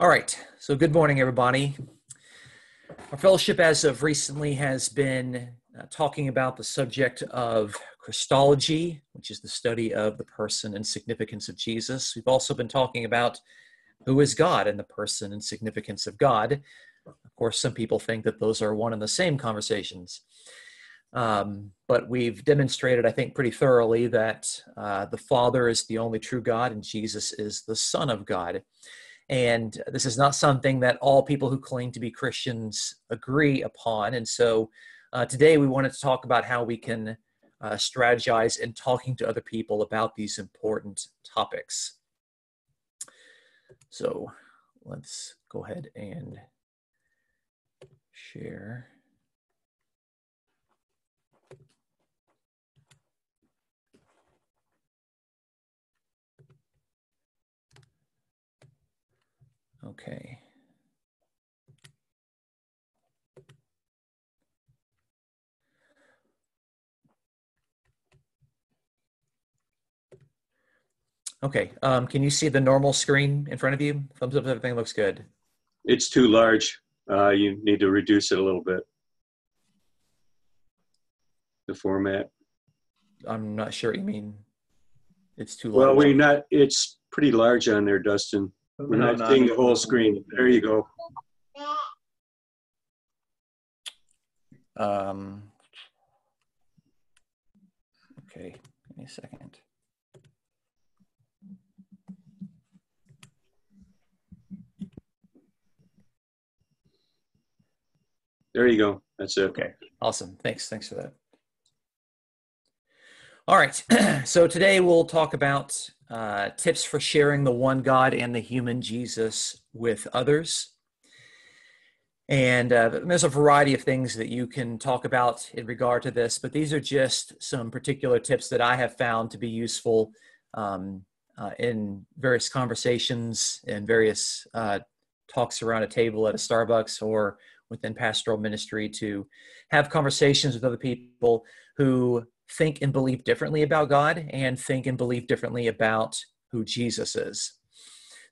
All right. So, good morning, everybody. Our fellowship, as of recently, has been uh, talking about the subject of Christology, which is the study of the person and significance of Jesus. We've also been talking about who is God and the person and significance of God. Of course, some people think that those are one and the same conversations. Um, but we've demonstrated, I think, pretty thoroughly that uh, the Father is the only true God and Jesus is the Son of God. And this is not something that all people who claim to be Christians agree upon. And so uh, today we wanted to talk about how we can uh, strategize in talking to other people about these important topics. So let's go ahead and share. Okay. Okay, um, can you see the normal screen in front of you? Thumbs up, everything looks good. It's too large. Uh, you need to reduce it a little bit. The format. I'm not sure what you mean. It's too large. Well, we not, it's pretty large on there, Dustin. We're not no, seeing no. the whole screen. There you go. Um, okay, give me a second. There you go. That's it. Okay, awesome. Thanks. Thanks for that. All right. so today we'll talk about uh, tips for sharing the one God and the human Jesus with others. And uh, there's a variety of things that you can talk about in regard to this, but these are just some particular tips that I have found to be useful um, uh, in various conversations and various uh, talks around a table at a Starbucks or within pastoral ministry to have conversations with other people who think and believe differently about God and think and believe differently about who Jesus is.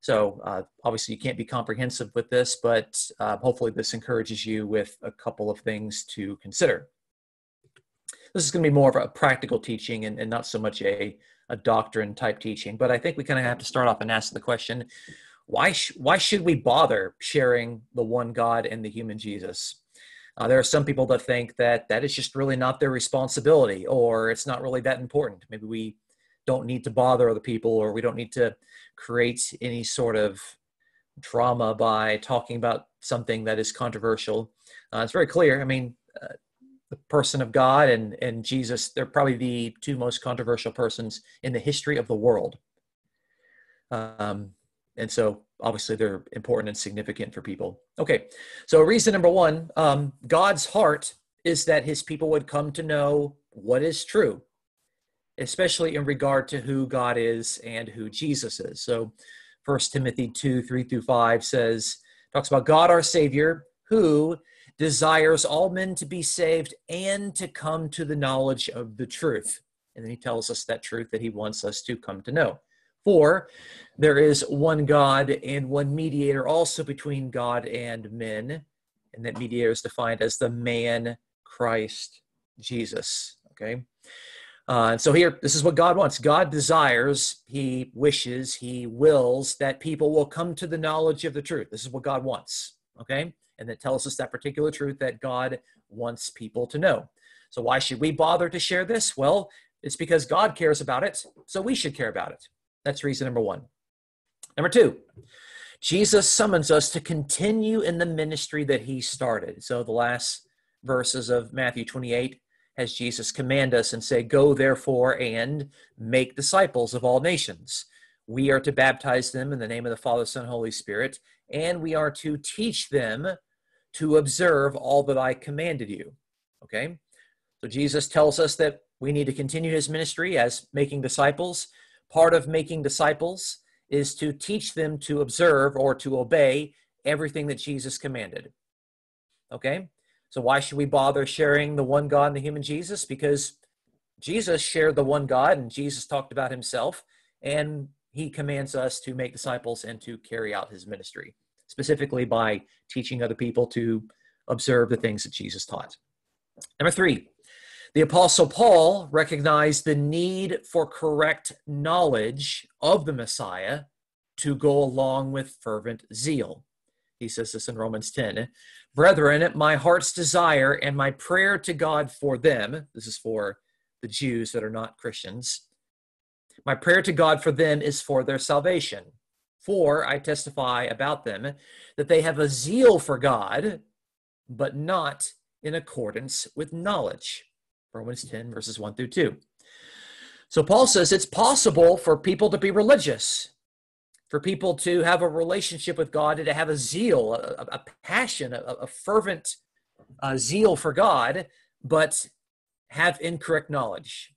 So, uh, obviously, you can't be comprehensive with this, but uh, hopefully, this encourages you with a couple of things to consider. This is going to be more of a practical teaching and, and not so much a, a doctrine type teaching, but I think we kind of have to start off and ask the question why, sh- why should we bother sharing the one God and the human Jesus? Uh, there are some people that think that that is just really not their responsibility or it's not really that important. Maybe we don't need to bother other people or we don't need to create any sort of drama by talking about something that is controversial. Uh, it's very clear. I mean, uh, the person of God and, and Jesus, they're probably the two most controversial persons in the history of the world. Um, and so obviously they're important and significant for people. Okay, so reason number one um, God's heart is that his people would come to know what is true, especially in regard to who God is and who Jesus is. So, First Timothy 2 3 through 5 says, talks about God our Savior, who desires all men to be saved and to come to the knowledge of the truth. And then he tells us that truth that he wants us to come to know. For there is one God and one mediator also between God and men. And that mediator is defined as the man Christ Jesus. Okay. Uh, and so here, this is what God wants. God desires, He wishes, He wills that people will come to the knowledge of the truth. This is what God wants. Okay. And that tells us that particular truth that God wants people to know. So why should we bother to share this? Well, it's because God cares about it, so we should care about it. That's reason number one. Number two, Jesus summons us to continue in the ministry that he started. So the last verses of Matthew 28 has Jesus command us and say, Go therefore and make disciples of all nations. We are to baptize them in the name of the Father, Son, Holy Spirit, and we are to teach them to observe all that I commanded you. Okay? So Jesus tells us that we need to continue his ministry as making disciples. Part of making disciples is to teach them to observe or to obey everything that Jesus commanded. Okay? So why should we bother sharing the one God and the human Jesus? Because Jesus shared the one God and Jesus talked about himself and he commands us to make disciples and to carry out his ministry. specifically by teaching other people to observe the things that Jesus taught. Number three, the Apostle Paul recognized the need for correct knowledge of the Messiah to go along with fervent zeal. He says this in Romans 10. Brethren, my heart's desire and my prayer to God for them, this is for the Jews that are not Christians, my prayer to God for them is for their salvation. For I testify about them that they have a zeal for God, but not in accordance with knowledge. Romans 10, verses 1 through 2. So Paul says it's possible for people to be religious, for people to have a relationship with God and to have a zeal, a, a passion, a, a fervent uh, zeal for God, but have incorrect knowledge.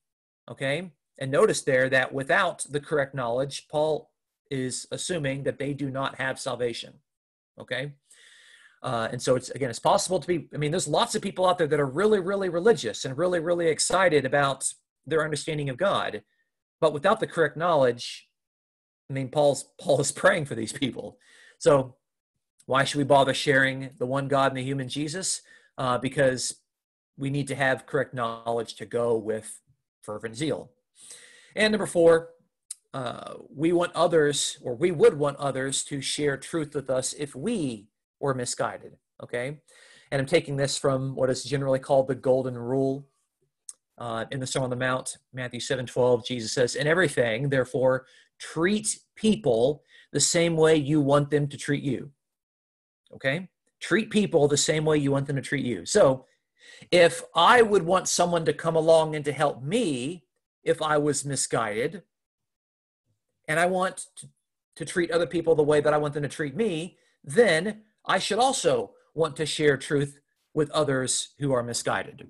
Okay? And notice there that without the correct knowledge, Paul is assuming that they do not have salvation. Okay? Uh, and so it's again, it's possible to be. I mean, there's lots of people out there that are really, really religious and really, really excited about their understanding of God, but without the correct knowledge, I mean, Paul's Paul is praying for these people. So why should we bother sharing the one God and the human Jesus? Uh, because we need to have correct knowledge to go with fervent zeal. And number four, uh, we want others, or we would want others to share truth with us if we were misguided. Okay. And I'm taking this from what is generally called the golden rule. Uh, in the Sermon on the Mount, Matthew 7 12, Jesus says, In everything, therefore, treat people the same way you want them to treat you. Okay? Treat people the same way you want them to treat you. So, if I would want someone to come along and to help me if I was misguided, and I want to, to treat other people the way that I want them to treat me, then I should also want to share truth with others who are misguided.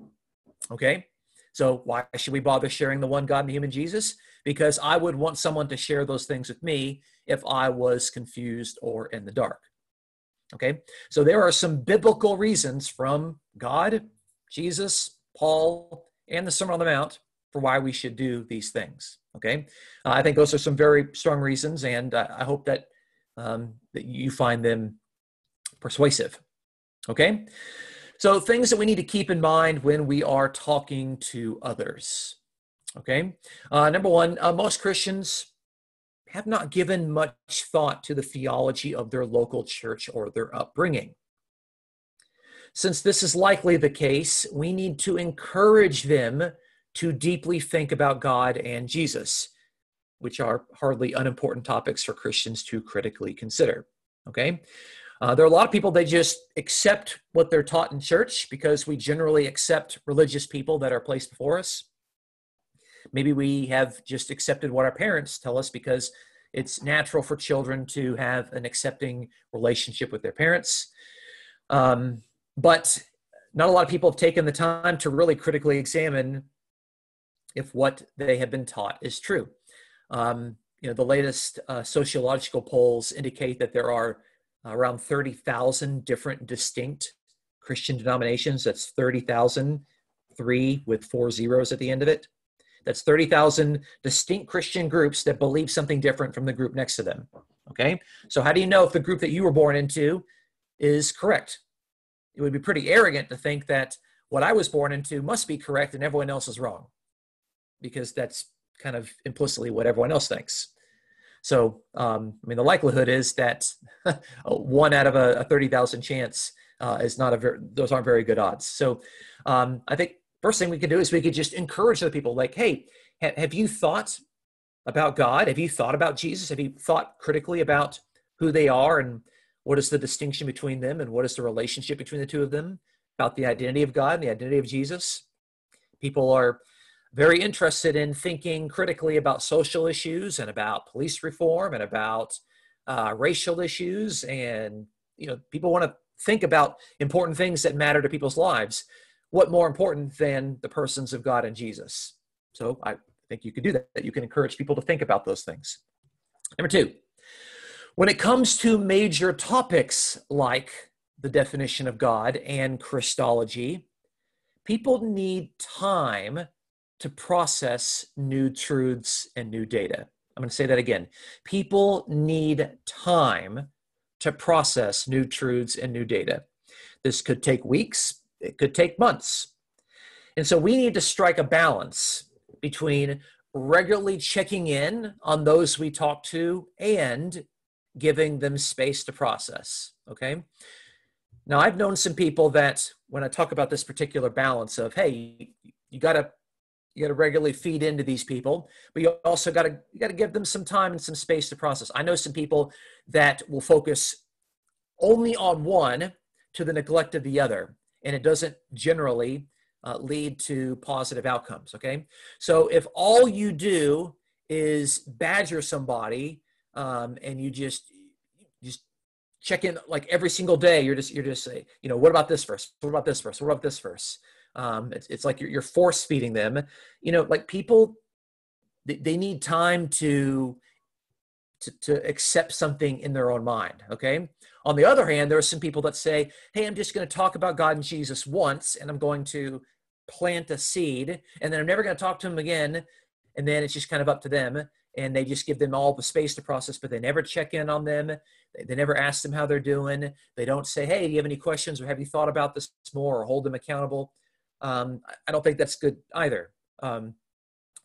Okay? So, why should we bother sharing the one God and the human Jesus? Because I would want someone to share those things with me if I was confused or in the dark. Okay? So, there are some biblical reasons from God, Jesus, Paul, and the Sermon on the Mount for why we should do these things. Okay? Uh, I think those are some very strong reasons, and uh, I hope that, um, that you find them persuasive. Okay? So, things that we need to keep in mind when we are talking to others. Okay? Uh, number one, uh, most Christians have not given much thought to the theology of their local church or their upbringing. Since this is likely the case, we need to encourage them to deeply think about God and Jesus, which are hardly unimportant topics for Christians to critically consider. Okay? Uh, there are a lot of people they just accept what they're taught in church because we generally accept religious people that are placed before us. Maybe we have just accepted what our parents tell us because it's natural for children to have an accepting relationship with their parents. Um, but not a lot of people have taken the time to really critically examine if what they have been taught is true. Um, you know, the latest uh, sociological polls indicate that there are around 30,000 different distinct Christian denominations. That's 30,000, three with four zeros at the end of it. That's 30,000 distinct Christian groups that believe something different from the group next to them. Okay? So, how do you know if the group that you were born into is correct? It would be pretty arrogant to think that what I was born into must be correct and everyone else is wrong, because that's kind of implicitly what everyone else thinks. So, um, I mean, the likelihood is that one out of a, a 30,000 chance uh, is not a very, those aren't very good odds. So, um, I think first thing we could do is we could just encourage other people like, hey, ha- have you thought about God? Have you thought about Jesus? Have you thought critically about who they are and what is the distinction between them and what is the relationship between the two of them? About the identity of God and the identity of Jesus? People are very interested in thinking critically about social issues and about police reform and about uh, racial issues. And you know people want to think about important things that matter to people's lives. What more important than the persons of god and jesus? So i think you could do that. You can encourage people to think about those things. Number two when it comes to major topics like the definition of god and christology people need time to process new truths and new data. I'm going to say that again. People need time to process new truths and new data. This could take weeks, it could take months. And so we need to strike a balance between regularly checking in on those we talk to and giving them space to process. Okay. Now, I've known some people that when I talk about this particular balance of, hey, you got to you got to regularly feed into these people but you also got to you got to give them some time and some space to process. I know some people that will focus only on one to the neglect of the other and it doesn't generally uh, lead to positive outcomes okay? So if all you do is badger somebody um, and you just just check in like every single day you're just you're just say you know what about this verse what about this verse what about this verse um, it's, it's like you're, you're force feeding them you know like people they, they need time to, to to accept something in their own mind okay on the other hand there are some people that say hey i'm just going to talk about god and jesus once and i'm going to plant a seed and then i'm never going to talk to them again and then it's just kind of up to them and they just give them all the space to process but they never check in on them they never ask them how they're doing. They don't say, hey, do you have any questions or have you thought about this more or hold them accountable? Um, I don't think that's good either. Um,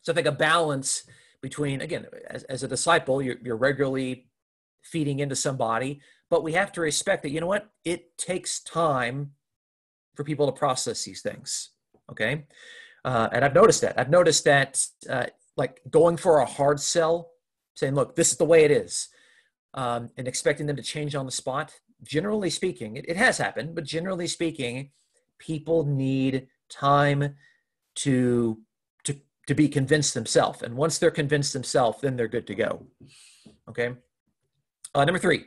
so I think a balance between, again, as, as a disciple, you're, you're regularly feeding into somebody, but we have to respect that, you know what? It takes time for people to process these things. Okay. Uh, and I've noticed that. I've noticed that, uh, like going for a hard sell, saying, look, this is the way it is um, and expecting them to change on the spot. Generally speaking, it, it has happened, but generally speaking, people need time to to to be convinced themselves. And once they're convinced themselves, then they're good to go. Okay. Uh, number three,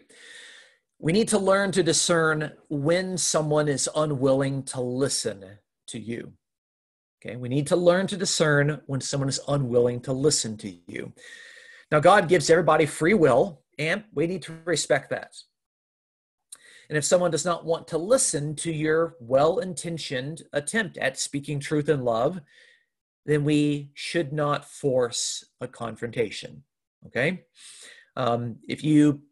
we need to learn to discern when someone is unwilling to listen to you. Okay, we need to learn to discern when someone is unwilling to listen to you. Now, God gives everybody free will, and we need to respect that. And if someone does not want to listen to your well intentioned attempt at speaking truth in love, then we should not force a confrontation. Okay? Um, if you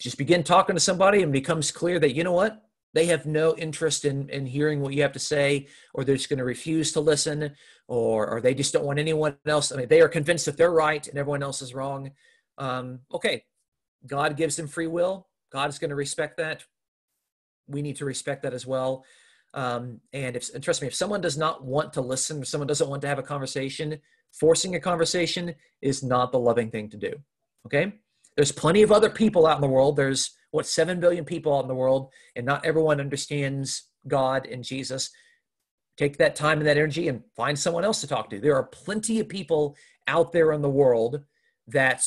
just begin talking to somebody and it becomes clear that, you know what, they have no interest in, in hearing what you have to say, or they're just going to refuse to listen, or, or they just don't want anyone else. I mean, they are convinced that they're right and everyone else is wrong. Um, okay, God gives them free will. God is going to respect that. We need to respect that as well. Um, and if and trust me, if someone does not want to listen, if someone doesn't want to have a conversation, forcing a conversation is not the loving thing to do. Okay. There's plenty of other people out in the world. There's what seven billion people out in the world, and not everyone understands God and Jesus. Take that time and that energy and find someone else to talk to. There are plenty of people out there in the world that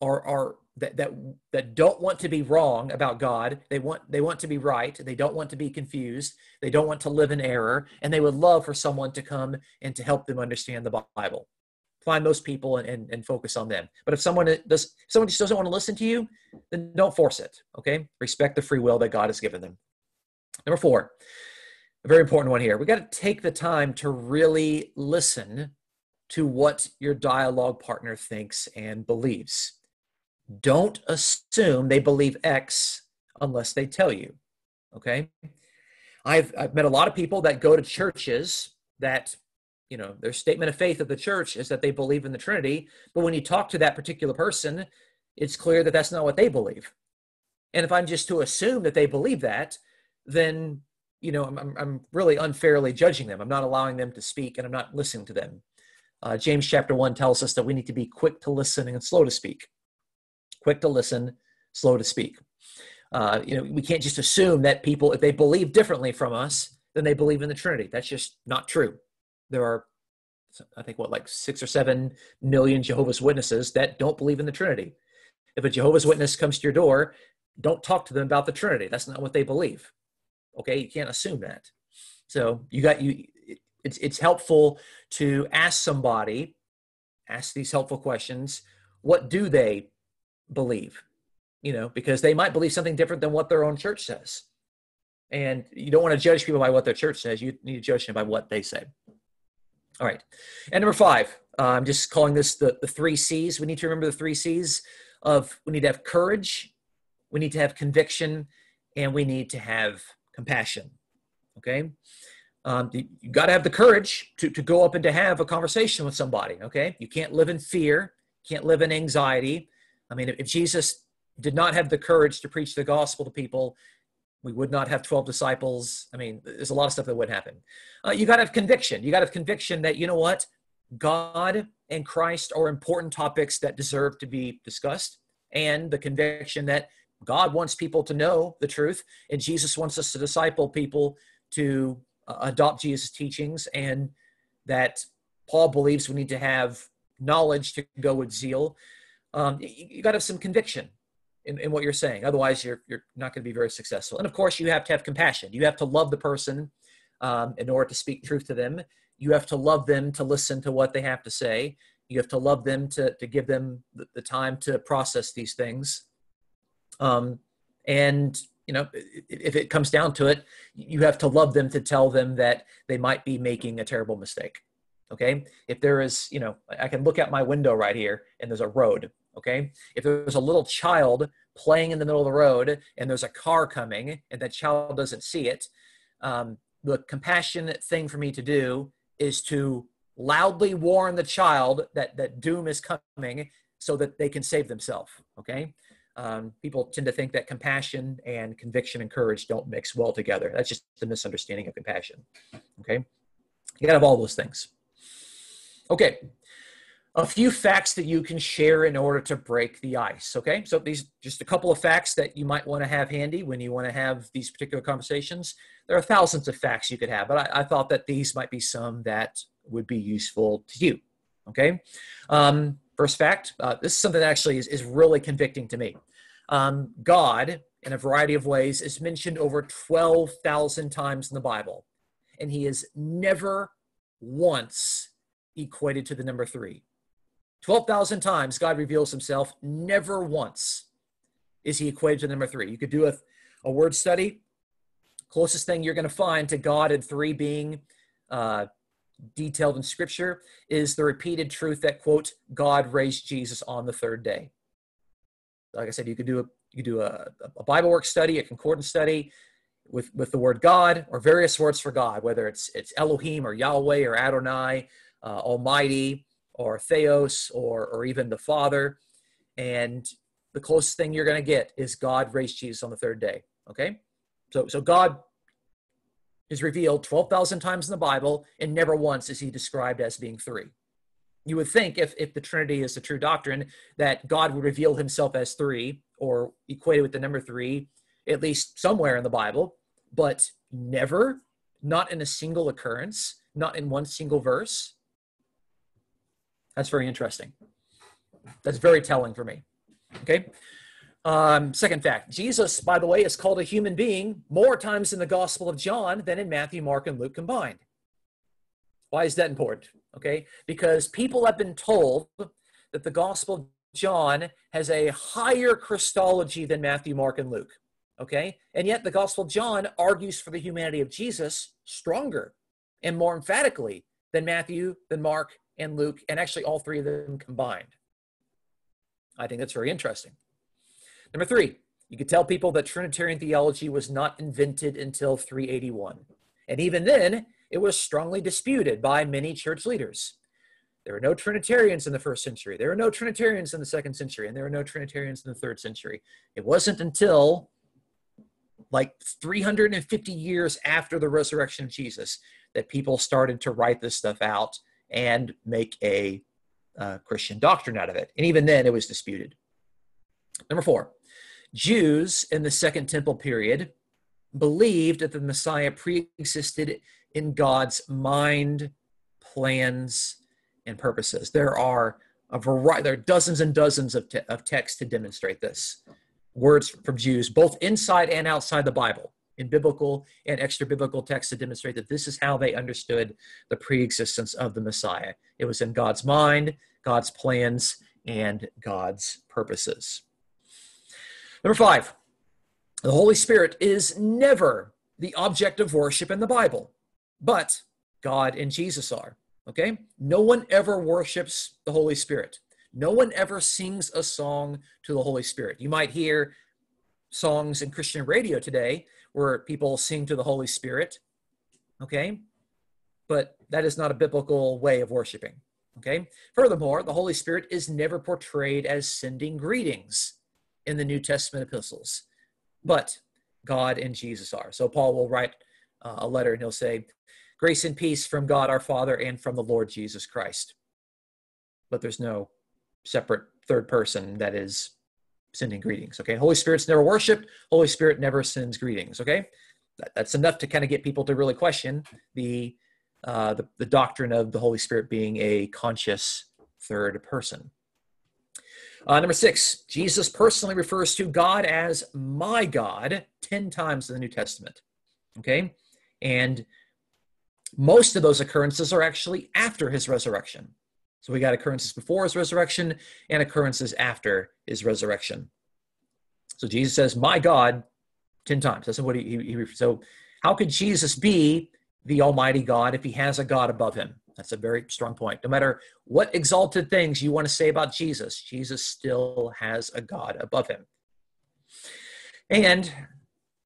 are are that that that don't want to be wrong about God. They want they want to be right. They don't want to be confused. They don't want to live in error, and they would love for someone to come and to help them understand the Bible. Find those people and, and, and focus on them. But if someone does if someone just doesn't want to listen to you, then don't force it. Okay, respect the free will that God has given them. Number four, a very important one here. We got to take the time to really listen to what your dialogue partner thinks and believes don't assume they believe X unless they tell you. Okay. I've, I've met a lot of people that go to churches that, you know, their statement of faith of the church is that they believe in the Trinity. But when you talk to that particular person, it's clear that that's not what they believe. And if I'm just to assume that they believe that, then, you know, I'm, I'm really unfairly judging them. I'm not allowing them to speak and I'm not listening to them. Uh, James chapter 1 tells us that we need to be quick to listen and slow to speak quick to listen, slow to speak. Uh, you know, we can't just assume that people, if they believe differently from us, then they believe in the Trinity. That's just not true. There are, I think, what, like six or seven million Jehovah's Witnesses that don't believe in the Trinity. If a Jehovah's Witness comes to your door, don't talk to them about the Trinity. That's not what they believe. Okay, you can't assume that. So you got you. It's it's helpful to ask somebody, ask these helpful questions. What do they believe, you know, because they might believe something different than what their own church says. And you don't want to judge people by what their church says. You need to judge them by what they say. All right. And number five, uh, I'm just calling this the, the three C's. We need to remember the three C's of we need to have courage, we need to have conviction, and we need to have compassion. Okay? Um, you, got to have the courage to, to go up and to have a conversation with somebody. Okay? You can't live in fear, can't live in anxiety. I mean, if, Jesus did not have the courage to preach the gospel to people, we would not have 12 disciples. I mean, there's a lot of stuff that would happen. Uh, you got to have conviction. You got to have conviction that, you know what? God and Christ are important topics that deserve to be discussed, and the conviction that God wants people to know the truth, and Jesus wants us to disciple people to uh, adopt Jesus' teachings, and that Paul believes we need to have knowledge to go with zeal. Um, you, you got to have some conviction in, in what you're saying. Otherwise, you're, you're not going to be very successful. And of course, you have to have compassion. You have to love the person um, in order to speak truth to them. You have to love them to listen to what they have to say. You have to love them to, to give them the, the time to process these things. Um, and, you know, if it comes down to it, you have to love them to tell them that they might be making a terrible mistake. Okay. If there is, you know, I can look out my window right here and there's a road okay? If there's a little child playing in the middle of the road and there's a car coming and that child doesn't see it um, the compassionate thing for me to do is to loudly warn the child that that doom is coming so that they can save themselves okay? Um, people tend to think that compassion and conviction and courage don't mix well together. That's just a misunderstanding of compassion okay? You gotta have all those things okay a few facts that you can share in order to break the ice. Okay, so these just a couple of facts that you might want to have handy when you want to have these particular conversations. There are thousands of facts you could have, but I, I thought that these might be some that would be useful to you. Okay, um, first fact uh, this is something that actually is, is really convicting to me. Um, God, in a variety of ways, is mentioned over 12,000 times in the Bible, and he is never once equated to the number three. 12,000 times God reveals himself, never once is he equated to the number three. You could do a, a word study. Closest thing you're going to find to God and three being uh, detailed in scripture is the repeated truth that, quote, God raised Jesus on the third day. Like I said, you could do a, you could do a, a Bible work study, a concordance study with, with the word God or various words for God, whether it's, it's Elohim or Yahweh or Adonai, uh, Almighty, or Theos or, or even the Father. And the closest thing you're going to get is God raised Jesus on the third day. Okay? So, so God is revealed 12,000 times in the Bible, and never once is he described as being three. You would think if, if the Trinity is the true doctrine, that God would reveal himself as three or equated with the number three, at least somewhere in the Bible, but never, not in a single occurrence, not in one single verse. That's very interesting. That's very telling for me. Okay. Um, second fact Jesus, by the way, is called a human being more times in the Gospel of John than in Matthew, Mark, and Luke combined. Why is that important? Okay. Because people have been told that the Gospel of John has a higher Christology than Matthew, Mark, and Luke. Okay. And yet the Gospel of John argues for the humanity of Jesus stronger and more emphatically than Matthew, than Mark, and Luke, and actually all three of them combined. I think that's very interesting. Number three, you could tell people that Trinitarian theology was not invented until 381. And even then, it was strongly disputed by many church leaders. There were no Trinitarians in the first century. There were no Trinitarians in the second century, and there were no Trinitarians in the third century. It wasn't until like 350 years after the resurrection of Jesus that people started to write this stuff out and make a uh, Christian doctrine out of it. And even then, it was disputed. Number four, Jews in the Second Temple period believed that the Messiah pre existed in God's mind, plans, and purposes. There are a variety, there are dozens and dozens of, te- of texts to demonstrate this. Words from Jews, both inside and outside the Bible in biblical and extra biblical texts to demonstrate that this is how they understood the pre-existence of the Messiah. It was in God's mind, God's plans, and God's purposes. Number five, the Holy Spirit is never the object of worship in the Bible, but God and Jesus are. Okay? No one ever worships the Holy Spirit. No one ever sings a song to the Holy Spirit. You might hear songs in Christian radio today where people sing to the Holy Spirit. Okay? But that is not a biblical way of worshiping. Okay? Furthermore, the Holy Spirit is never portrayed as sending greetings in the New Testament epistles, but God and Jesus are. So Paul will write uh, a letter and he'll say, Grace and peace from God our Father and from the Lord Jesus Christ. But there's no separate third person that is sending greetings. Okay. Holy Spirit's never worshiped. Holy Spirit never sends greetings. Okay. That, that's enough to kind of get people to really question the, uh, the, the doctrine of the Holy Spirit being a conscious third person. Uh, number six, Jesus personally refers to God as my God 10 times in the New Testament. Okay. And most of those occurrences are actually after his resurrection. So we got occurrences before his resurrection and occurrences after his resurrection. So Jesus says, "My God," ten times. That's what he, he, he so. How could Jesus be the Almighty God if he has a God above him? That's a very strong point. No matter what exalted things you want to say about Jesus, Jesus still has a God above him. And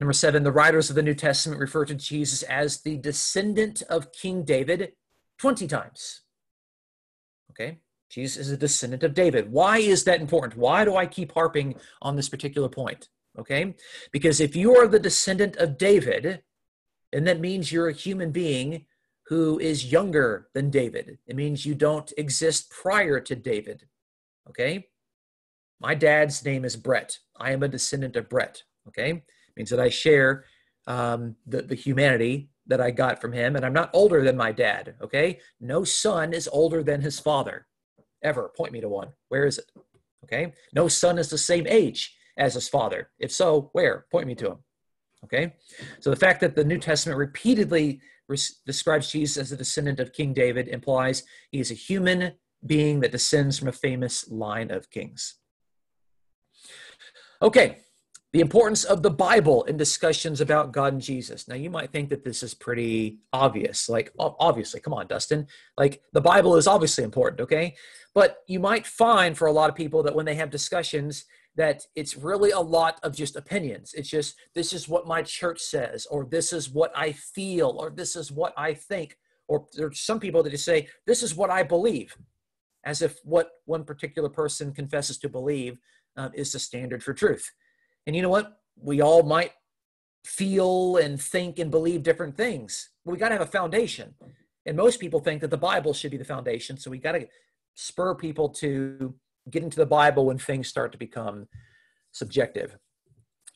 number seven, the writers of the New Testament refer to Jesus as the descendant of King David 20 times. Okay? Jesus is a descendant of David. Why is that important? Why do I keep harping on this particular point? Okay? Because if you are the descendant of David, and that means you're a human being who is younger than David. It means you don't exist prior to David. Okay? My dad's name is Brett. I am a descendant of Brett. Okay? It means that I share um, the, the humanity that I got from him, and I'm not older than my dad, okay? No son is older than his father, ever. Point me to one. Where is it? Okay? No son is the same age as his father. If so, where? Point me to him. Okay? So the fact that the New Testament repeatedly describes Jesus as a descendant of King David implies he is a human being that descends from a famous line of kings. Okay, the importance of the Bible in discussions about God and Jesus. Now, you might think that this is pretty obvious. Like, obviously, come on, Dustin. Like, the Bible is obviously important, okay? But you might find for a lot of people that when they have discussions, that it's really a lot of just opinions. It's just, this is what my church says, or this is what I feel, or this is what I think. Or there's some people that just say, this is what I believe, as if what one particular person confesses to believe um, is the standard for truth. And you know what? We all might feel and think and believe different things. We got to have a foundation. And most people think that the Bible should be the foundation. So we got to spur people to get into the Bible when things start to become subjective.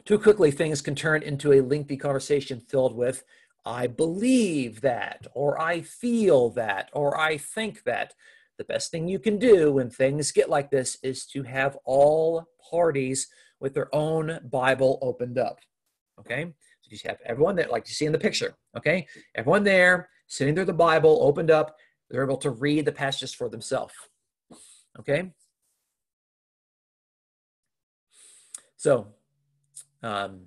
Too quickly, things can turn into a lengthy conversation filled with, I believe that, or I feel that, or I think that. The best thing you can do when things get like this is to have all parties with their own Bible opened up. Okay? So you have everyone that, like you see in the picture. Okay? Everyone there, sitting there, the Bible opened up. They're able to read the passages for themselves. Okay? So um,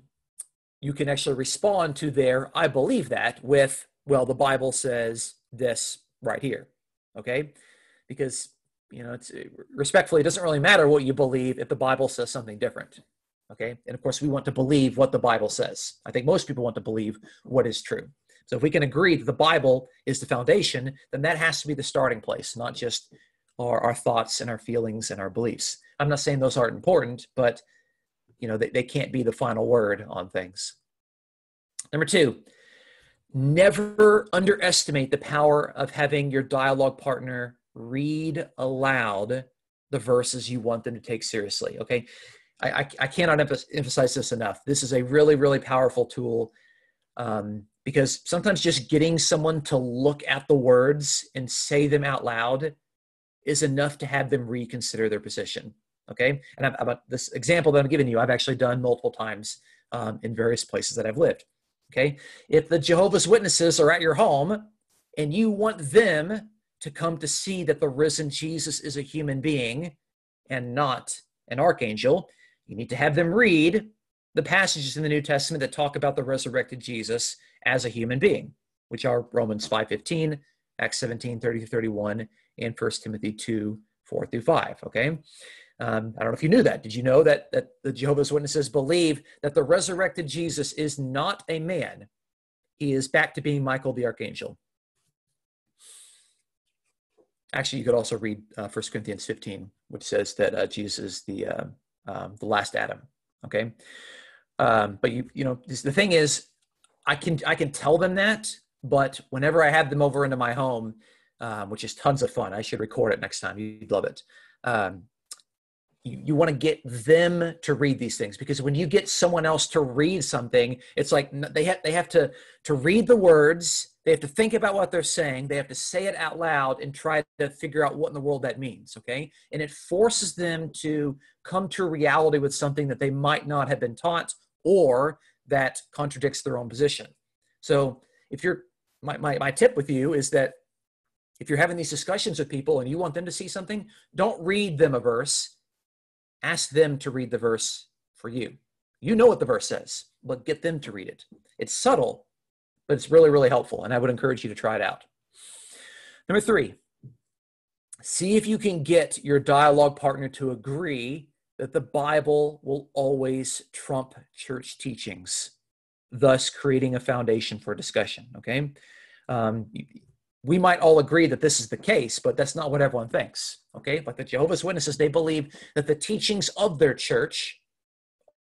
you can actually respond to their I believe that with, well, the Bible says this right here. Okay? Because you know, it's eh, respectfully, it doesn't really matter what you believe if the Bible says something different. Okay. And of course, we want to believe what the Bible says. I think most people want to believe what is true. So if we can agree that the Bible is the foundation, then that has to be the starting place, not just our, our thoughts and our feelings and our beliefs. I'm not saying those aren't important, but you know, they, they can't be the final word on things. Number two, never underestimate the power of having your dialogue partner read aloud the verses you want them to take seriously. Okay. I, I, I cannot emphasize this enough. This is a really, really powerful tool um, because sometimes just getting someone to look at the words and say them out loud is enough to have them reconsider their position. Okay. And I've, about this example that I'm giving you, I've actually done multiple times um, in various places that I've lived. Okay. If the Jehovah's Witnesses are at your home and you want them to come to see that the risen Jesus is a human being and not an archangel, you need to have them read the passages in the New Testament that talk about the resurrected Jesus as a human being, which are Romans 5:15, Acts 17, 30 31, and 1 Timothy 2, 4 through 5. Okay. Um, I don't know if you knew that. Did you know that, that the Jehovah's Witnesses believe that the resurrected Jesus is not a man? He is back to being Michael the Archangel. Actually, you could also read uh, 1 Corinthians 15, which says that uh, Jesus is the, uh, um, the last Adam. Okay. Um, but you, you know, this, the thing is, I can, I can tell them that, but whenever I have them over into my home, um, which is tons of fun, I should record it next time. You'd love it. Um, you, you want to get them to read these things because when you get someone else to read something it's like they have they have to to read the words they have to think about what they're saying they have to say it out loud and try to figure out what in the world that means okay? And it forces them to come to reality with something that they might not have been taught or that contradicts their own position. So if you're my, my, my tip with you is that if you're having these discussions with people and you want them to see something don't read them a verse ask them to read the verse for you. You know what the verse says, but get them to read it. It's subtle, but it's really, really helpful. And I would encourage you to try it out. Number three, see if you can get your dialogue partner to agree that the Bible will always trump church teachings, thus creating a foundation for discussion. Okay. Um, we might all agree that this is the case, but that's not what everyone thinks. Okay, but the Jehovah's Witnesses they believe that the teachings of their church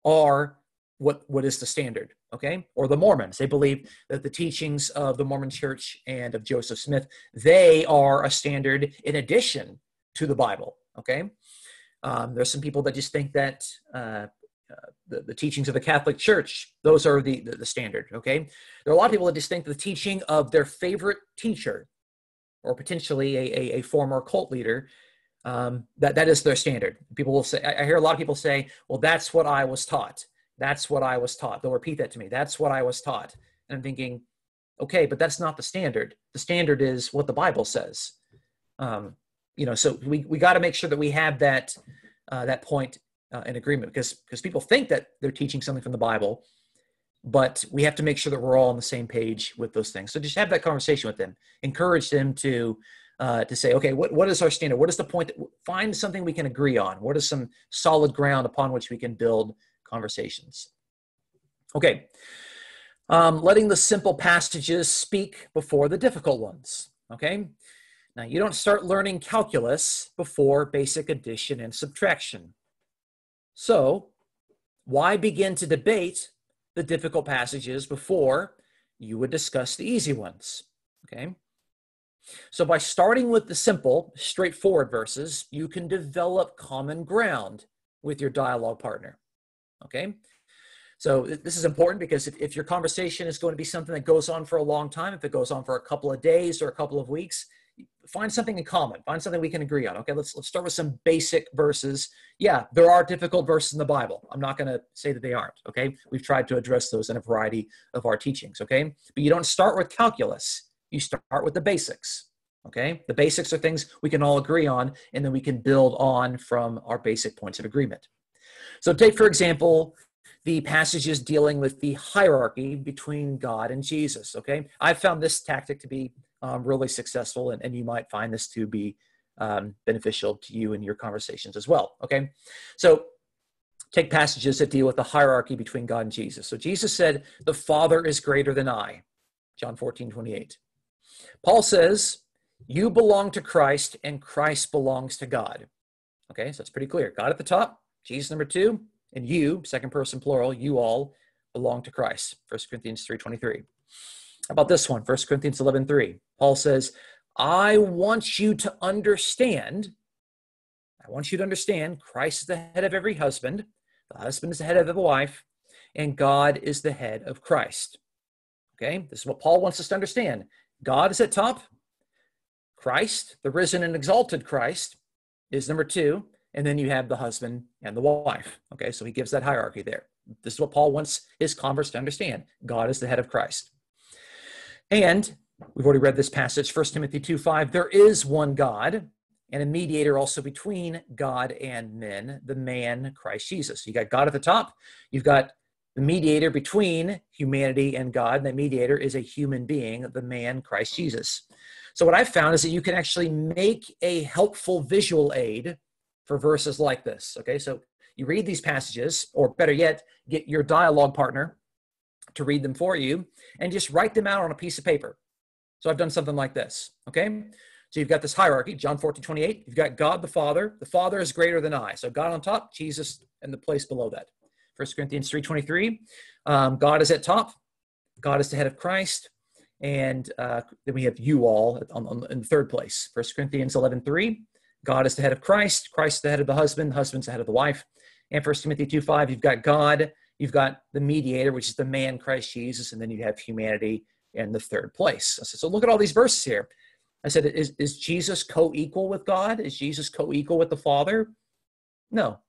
are what what is the standard. Okay, or the Mormons they believe that the teachings of the Mormon Church and of Joseph Smith they are a standard in addition to the Bible. Okay, um, there's some people that just think that uh, uh, the, the teachings of the Catholic Church, those are the, the, the, standard, okay? There are a lot of people that just think the teaching of their favorite teacher or potentially a, a, a former cult leader, um, that, that is their standard. People will say, I, hear a lot of people say, well, that's what I was taught. That's what I was taught. They'll repeat that to me. That's what I was taught. And I'm thinking, okay, but that's not the standard. The standard is what the Bible says. Um, you know, so we, we got to make sure that we have that, uh, that point uh, in agreement because because people think that they're teaching something from the Bible, but we have to make sure that we're all on the same page with those things. So just have that conversation with them, encourage them to uh, to say, okay, what what is our standard? What is the point? That, find something we can agree on. What is some solid ground upon which we can build conversations? Okay. Um, letting the simple passages speak before the difficult ones. Okay. Now, you don't start learning calculus before basic addition and subtraction. So, why begin to debate the difficult passages before you would discuss the easy ones? Okay. So, by starting with the simple, straightforward verses, you can develop common ground with your dialogue partner. Okay. So, this is important because if, if your conversation is going to be something that goes on for a long time, if it goes on for a couple of days or a couple of weeks, find something in common find something we can agree on. Okay let's let's start with some basic verses. Yeah there are difficult verses in the bible. I'm not going to say that they aren't okay? We've tried to address those in a variety of our teachings okay? But you don't start with calculus. You start with the basics okay? The basics are things we can all agree on and then we can build on from our basic points of agreement. So take for example the passages dealing with the hierarchy between god and jesus okay? I've found this tactic to be um, really successful, and, and you might find this to be um, beneficial to you in your conversations as well. Okay, so take passages that deal with the hierarchy between God and Jesus. So Jesus said, The Father is greater than I, John 14, 28. Paul says, You belong to Christ, and Christ belongs to God. Okay, so it's pretty clear. God at the top, Jesus number two, and you, second person plural, you all belong to Christ. 1 Corinthians 3.23. How about this one? 1 Corinthians 11 3. Paul says, I want you to understand, I want you to understand Christ is the head of every husband, the husband is the head of the wife, and God is the head of Christ. Okay, this is what Paul wants us to understand. God is at top, Christ, the risen and exalted Christ, is number two, and then you have the husband and the wife. Okay, so he gives that hierarchy there. This is what Paul wants his converts to understand. God is the head of Christ. And we've already read this passage, 1 Timothy 2 5. There is one God and a mediator also between God and men, the man Christ Jesus. You got God at the top, you've got the mediator between humanity and God, that mediator is a human being, the man Christ Jesus. So, what I've found is that you can actually make a helpful visual aid for verses like this. Okay, so you read these passages, or better yet, get your dialogue partner to read them for you and just write them out on a piece of paper. So I've done something like this. Okay, so you've got this hierarchy, John 14, 28. You've got God the Father. The Father is greater than I. So God on top, Jesus and the place below that. 1 Corinthians 3.23, um, God is at top. God is the head of Christ. And uh, then we have you all on, on, in third place. 1 Corinthians 11.3, God is the head of Christ. Christ is the head of the husband. The husband's the head of the wife. And 1 Timothy 2, 5. you've got God. You've got the mediator, which is the man Christ Jesus. And then you have humanity in the third place. So look at all these verses here. I said, is, is Jesus co equal with God? Is Jesus co equal with the Father? No.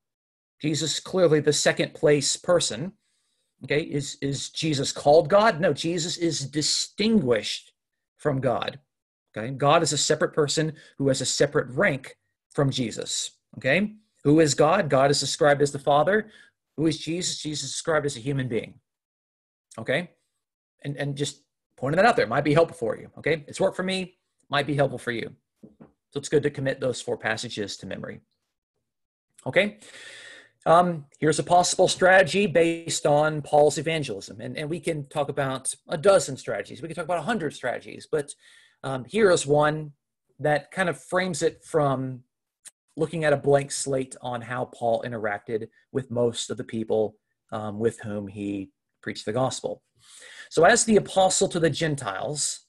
Jesus clearly the second place person. Okay, is, is Jesus called God? No, Jesus is distinguished from God. Okay, God is a separate person who has a separate rank from Jesus. Okay, who is God? God is described as the Father. Who is Jesus? Jesus described as a human being. Okay, and, and just pointing that out there might be helpful for you. Okay, it's worked for me might be helpful for you. So it's good to commit those four passages to memory. Okay. Um, here's a possible strategy based on Paul's evangelism. And, and we can talk about a dozen strategies. We can talk about a hundred strategies, but um, here is one that kind of frames it from looking at a blank slate on how Paul interacted with most of the people um, with whom he preached the gospel. So, as the apostle to the Gentiles,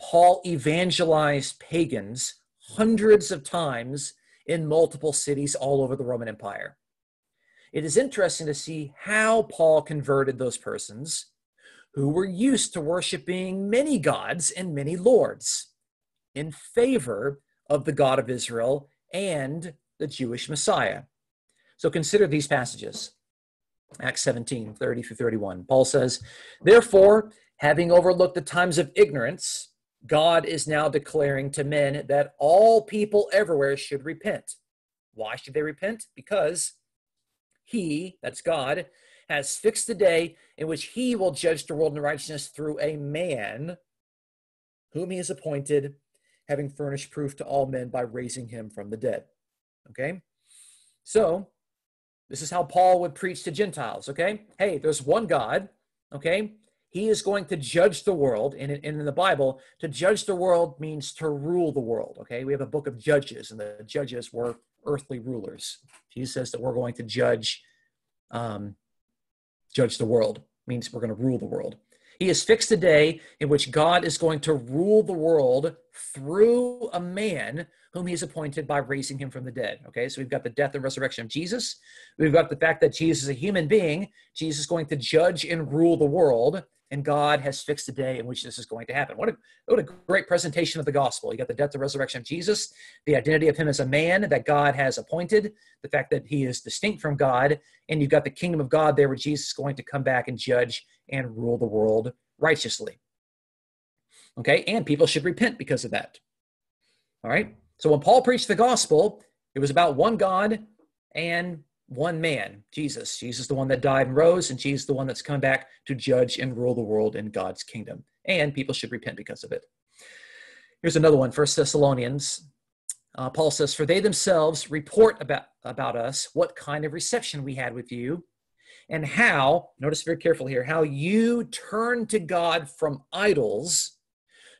Paul evangelized pagans hundreds of times in multiple cities all over the Roman Empire. It is interesting to see how Paul converted those persons who were used to worshiping many gods and many lords in favor of the God of Israel and the Jewish Messiah. So consider these passages. Acts 17, 30 through 31. Paul says, Therefore, having overlooked the times of ignorance, God is now declaring to men that all people everywhere should repent. Why should they repent? Because he, that's God, has fixed the day in which he will judge the world in righteousness through a man whom he has appointed, having furnished proof to all men by raising him from the dead. Okay? So, this is how Paul would preach to Gentiles. Okay? Hey, there's one God. Okay? He is going to judge the world. And in, the Bible, to judge the world means to rule the world. Okay, we have a book of Judges, and the judges were earthly rulers. Jesus says that we're going to judge, um, judge the world. Means we're going to rule the world. He has fixed a day in which God is going to rule the world through a man whom he has appointed by raising him from the dead. Okay, so we've got the death and resurrection of Jesus. We've got the fact that Jesus is a human being. Jesus is going to judge and rule the world and God has fixed a day in which this is going to happen. What a, what a great presentation of the gospel. You got the death and resurrection of Jesus, the identity of him as a man that God has appointed, the fact that he is distinct from God, and you've got the kingdom of God there where Jesus is going to come back and judge and rule the world righteously. Okay, and people should repent because of that. All right, so when Paul preached the gospel, it was about one God and one man, Jesus. Jesus, the one that died and rose, and Jesus, the one that's come back to judge and rule the world in God's kingdom. And people should repent because of it. Here's another one, First Thessalonians. Uh, Paul says, For they themselves report about, about us what kind of reception we had with you, and how, notice very carefully here, how you turn to God from idols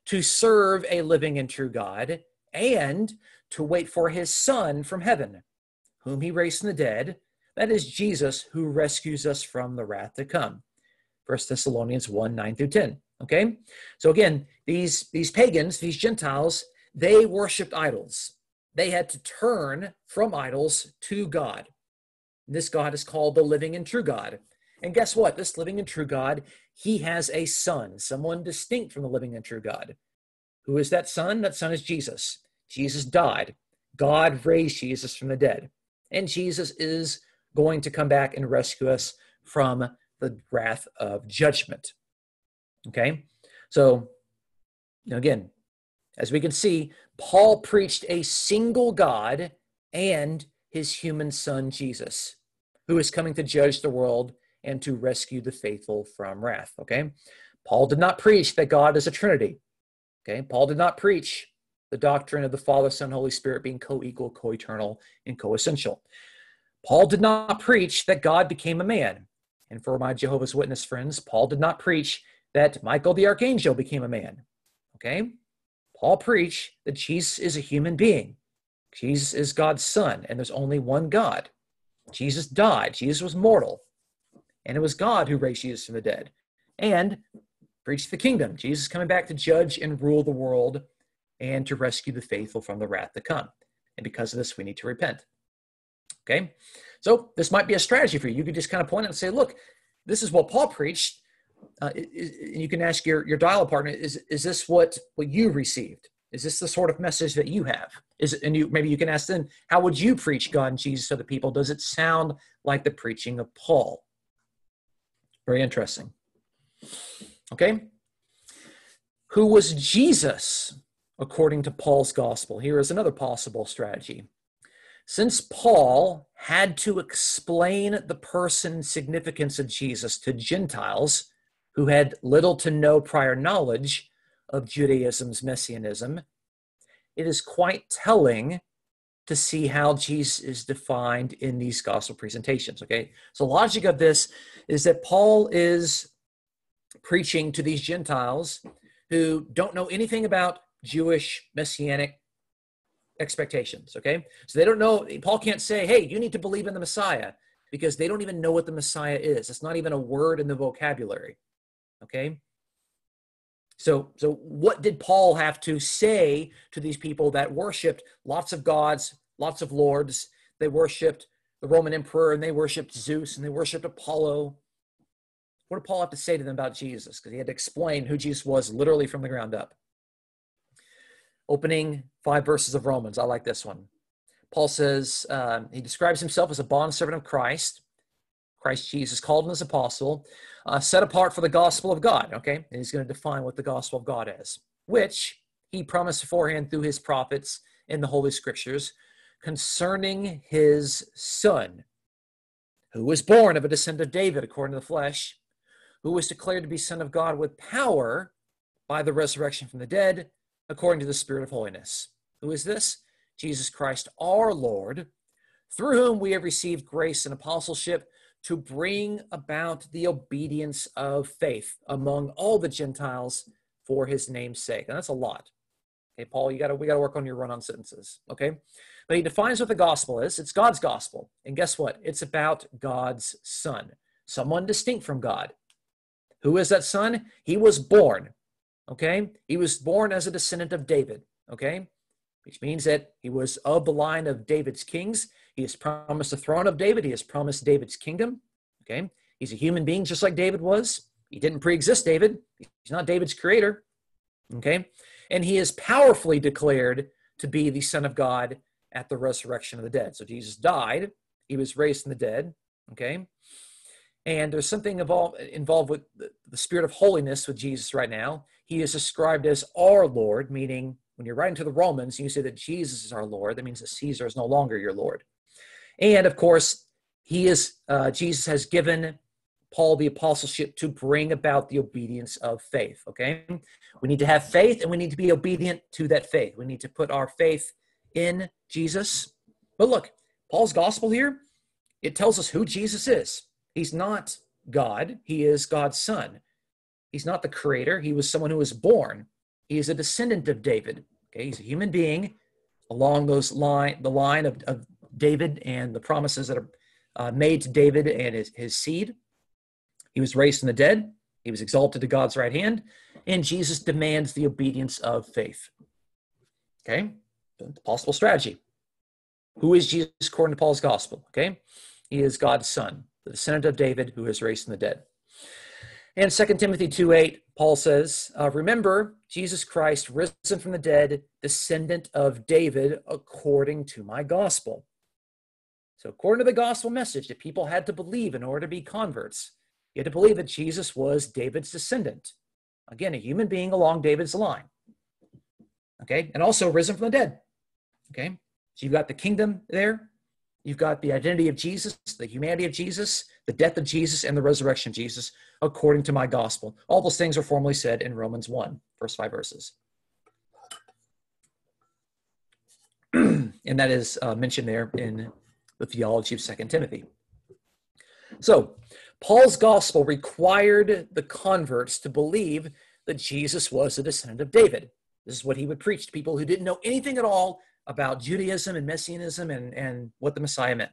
to serve a living and true God, and to wait for his Son from heaven whom he raised from the dead, that is Jesus who rescues us from the wrath to come. 1 Thessalonians 1 9 through 10. Okay? So again, these, these pagans, these Gentiles, they worshiped idols. They had to turn from idols to God. This God is called the living and true God. And guess what? This living and true God, he has a son, someone distinct from the living and true God. Who is that son? That son is Jesus. Jesus died. God raised Jesus from the dead and Jesus is going to come back and rescue us from the wrath of judgment. Okay? So, again, as we can see, Paul preached a single God and his human son, Jesus, who is coming to judge the world and to rescue the faithful from wrath. Okay? Paul did not preach that God is a Trinity. Okay? Paul did not preach the doctrine of the Father, Son, Holy Spirit being co equal, co eternal, and co essential. Paul did not preach that God became a man. And for my Jehovah's Witness friends, Paul did not preach that Michael the Archangel became a man. Okay? Paul preached that Jesus is a human being. Jesus is God's son, and there's only one God. Jesus died. Jesus was mortal. And it was God who raised Jesus from the dead. And preached the kingdom. Jesus coming back to judge and rule the world and to rescue the faithful from the wrath to come. And because of this, we need to repent. Okay? So this might be a strategy for you. You could just kind of point out and say, look, this is what Paul preached. Uh, you can ask your, your dialogue partner, is, is this what, what you received? Is this the sort of message that you have? Is it, and you maybe you can ask them, how would you preach God and Jesus to the people? Does it sound like the preaching of Paul? Very interesting. Okay. Who was Jesus according to Paul's gospel? Here is another possible strategy. Since Paul had to explain the person significance of Jesus to Gentiles who had little to no prior knowledge of Judaism's messianism, it is quite telling to see how Jesus is defined in these gospel presentations. Okay, so logic of this is that Paul is preaching to these Gentiles who don't know anything about Jewish messianic expectations. Okay, so they don't know. Paul can't say, "Hey, you need to believe in the Messiah," because they don't even know what the Messiah is. It's not even a word in the vocabulary. Okay. So, so what did Paul have to say to these people that worshipped lots of gods, lots of lords? They worshipped the Roman emperor and they worshipped Zeus and they worshipped Apollo. What did Paul have to say to them about Jesus? Because he had to explain who Jesus was literally from the ground up. Opening five verses of Romans. I like this one. Paul says, um, he describes himself as a bondservant of Christ, Christ Jesus, called him as apostle, uh, set apart for the gospel of God. Okay, and he's going to define what the gospel of God is, which he promised beforehand through his prophets in the Holy Scriptures concerning his son, who was born of a descendant of David according to the flesh, who was declared to be Son of God with power by the resurrection from the dead, according to the Spirit of holiness. Who is this? Jesus Christ, our Lord, through whom we have received grace and apostleship to bring about the obedience of faith among all the Gentiles for his name's sake. And that's a lot. Okay, Paul, you gotta we gotta work on your run-on sentences. Okay. But he defines what the gospel is. It's God's gospel. And guess what? It's about God's son, someone distinct from God. Who is that son? He was born. Okay. He was born as a descendant of David. Okay. Which means that he was of the line of David's kings. He has promised the throne of David. He has promised David's kingdom. Okay. He's a human being just like David was. He didn't pre exist David. He's not David's creator. Okay. And he is powerfully declared to be the Son of God at the resurrection of the dead. So Jesus died. He was raised from the dead. Okay. And there's something involved, involved with the, spirit of holiness with Jesus right now. He is described as our Lord, meaning when you're writing to the Romans, and you say that Jesus is our Lord. That means that Caesar is no longer your Lord. And of course, he is uh, Jesus has given Paul the apostleship to bring about the obedience of faith. Okay, we need to have faith, and we need to be obedient to that faith. We need to put our faith in Jesus. But look, Paul's gospel here it tells us who Jesus is. He's not God; he is God's son. He's not the creator. He was someone who was born. He is a descendant of David. Okay, he's a human being along those line the line of, of David and the promises that are uh, made to David and his, his seed. He was raised from the dead. He was exalted to God's right hand. And Jesus demands the obedience of faith. Okay? The possible strategy. Who is Jesus according to Paul's gospel? Okay? He is God's son, the descendant of David who is raised from the dead. And 2 Timothy 2 8, Paul says, uh, Remember Jesus Christ, risen from the dead, descendant of David, according to my gospel. So, according to the gospel message that people had to believe in order to be converts, you had to believe that Jesus was David's descendant. Again, a human being along David's line. Okay, and also risen from the dead. Okay, so you've got the kingdom there, you've got the identity of Jesus, the humanity of Jesus, the death of Jesus, and the resurrection of Jesus, according to my gospel. All those things are formally said in Romans 1, first five verses. and that is uh, mentioned there in the theology of Second Timothy. So, Paul's gospel required the converts to believe that Jesus was a descendant of David. This is what he would preach to people who didn't know anything at all about Judaism and Messianism and, and what the Messiah meant.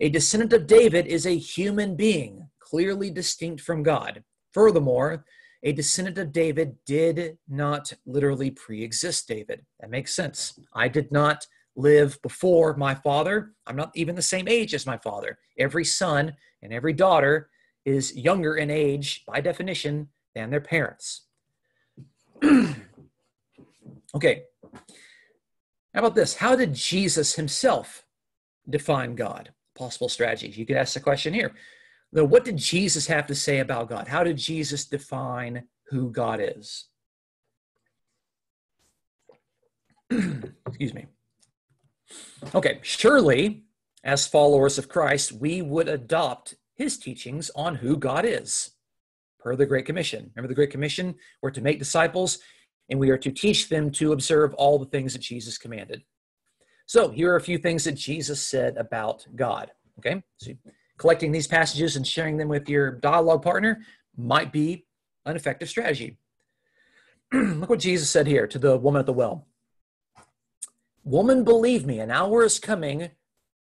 A descendant of David is a human being, clearly distinct from God. Furthermore, a descendant of David did not literally pre exist David. That makes sense. I did not live before my father. I'm not even the same age as my father. Every son and every daughter is younger in age, by definition, than their parents. okay. How about this? How did Jesus himself define God? Possible strategies. You could ask the question here. Now, what did Jesus have to say about God? How did Jesus define who God is? Excuse me. Okay, surely, as followers of Christ, we would adopt his teachings on who God is, per the Great Commission. Remember the Great Commission? We're to make disciples and we are to teach them to observe all the things that Jesus commanded. So, here are a few things that Jesus said about God. Okay, so collecting these passages and sharing them with your dialogue partner might be an effective strategy. Look what Jesus said here to the woman at the well Woman, believe me, an hour is coming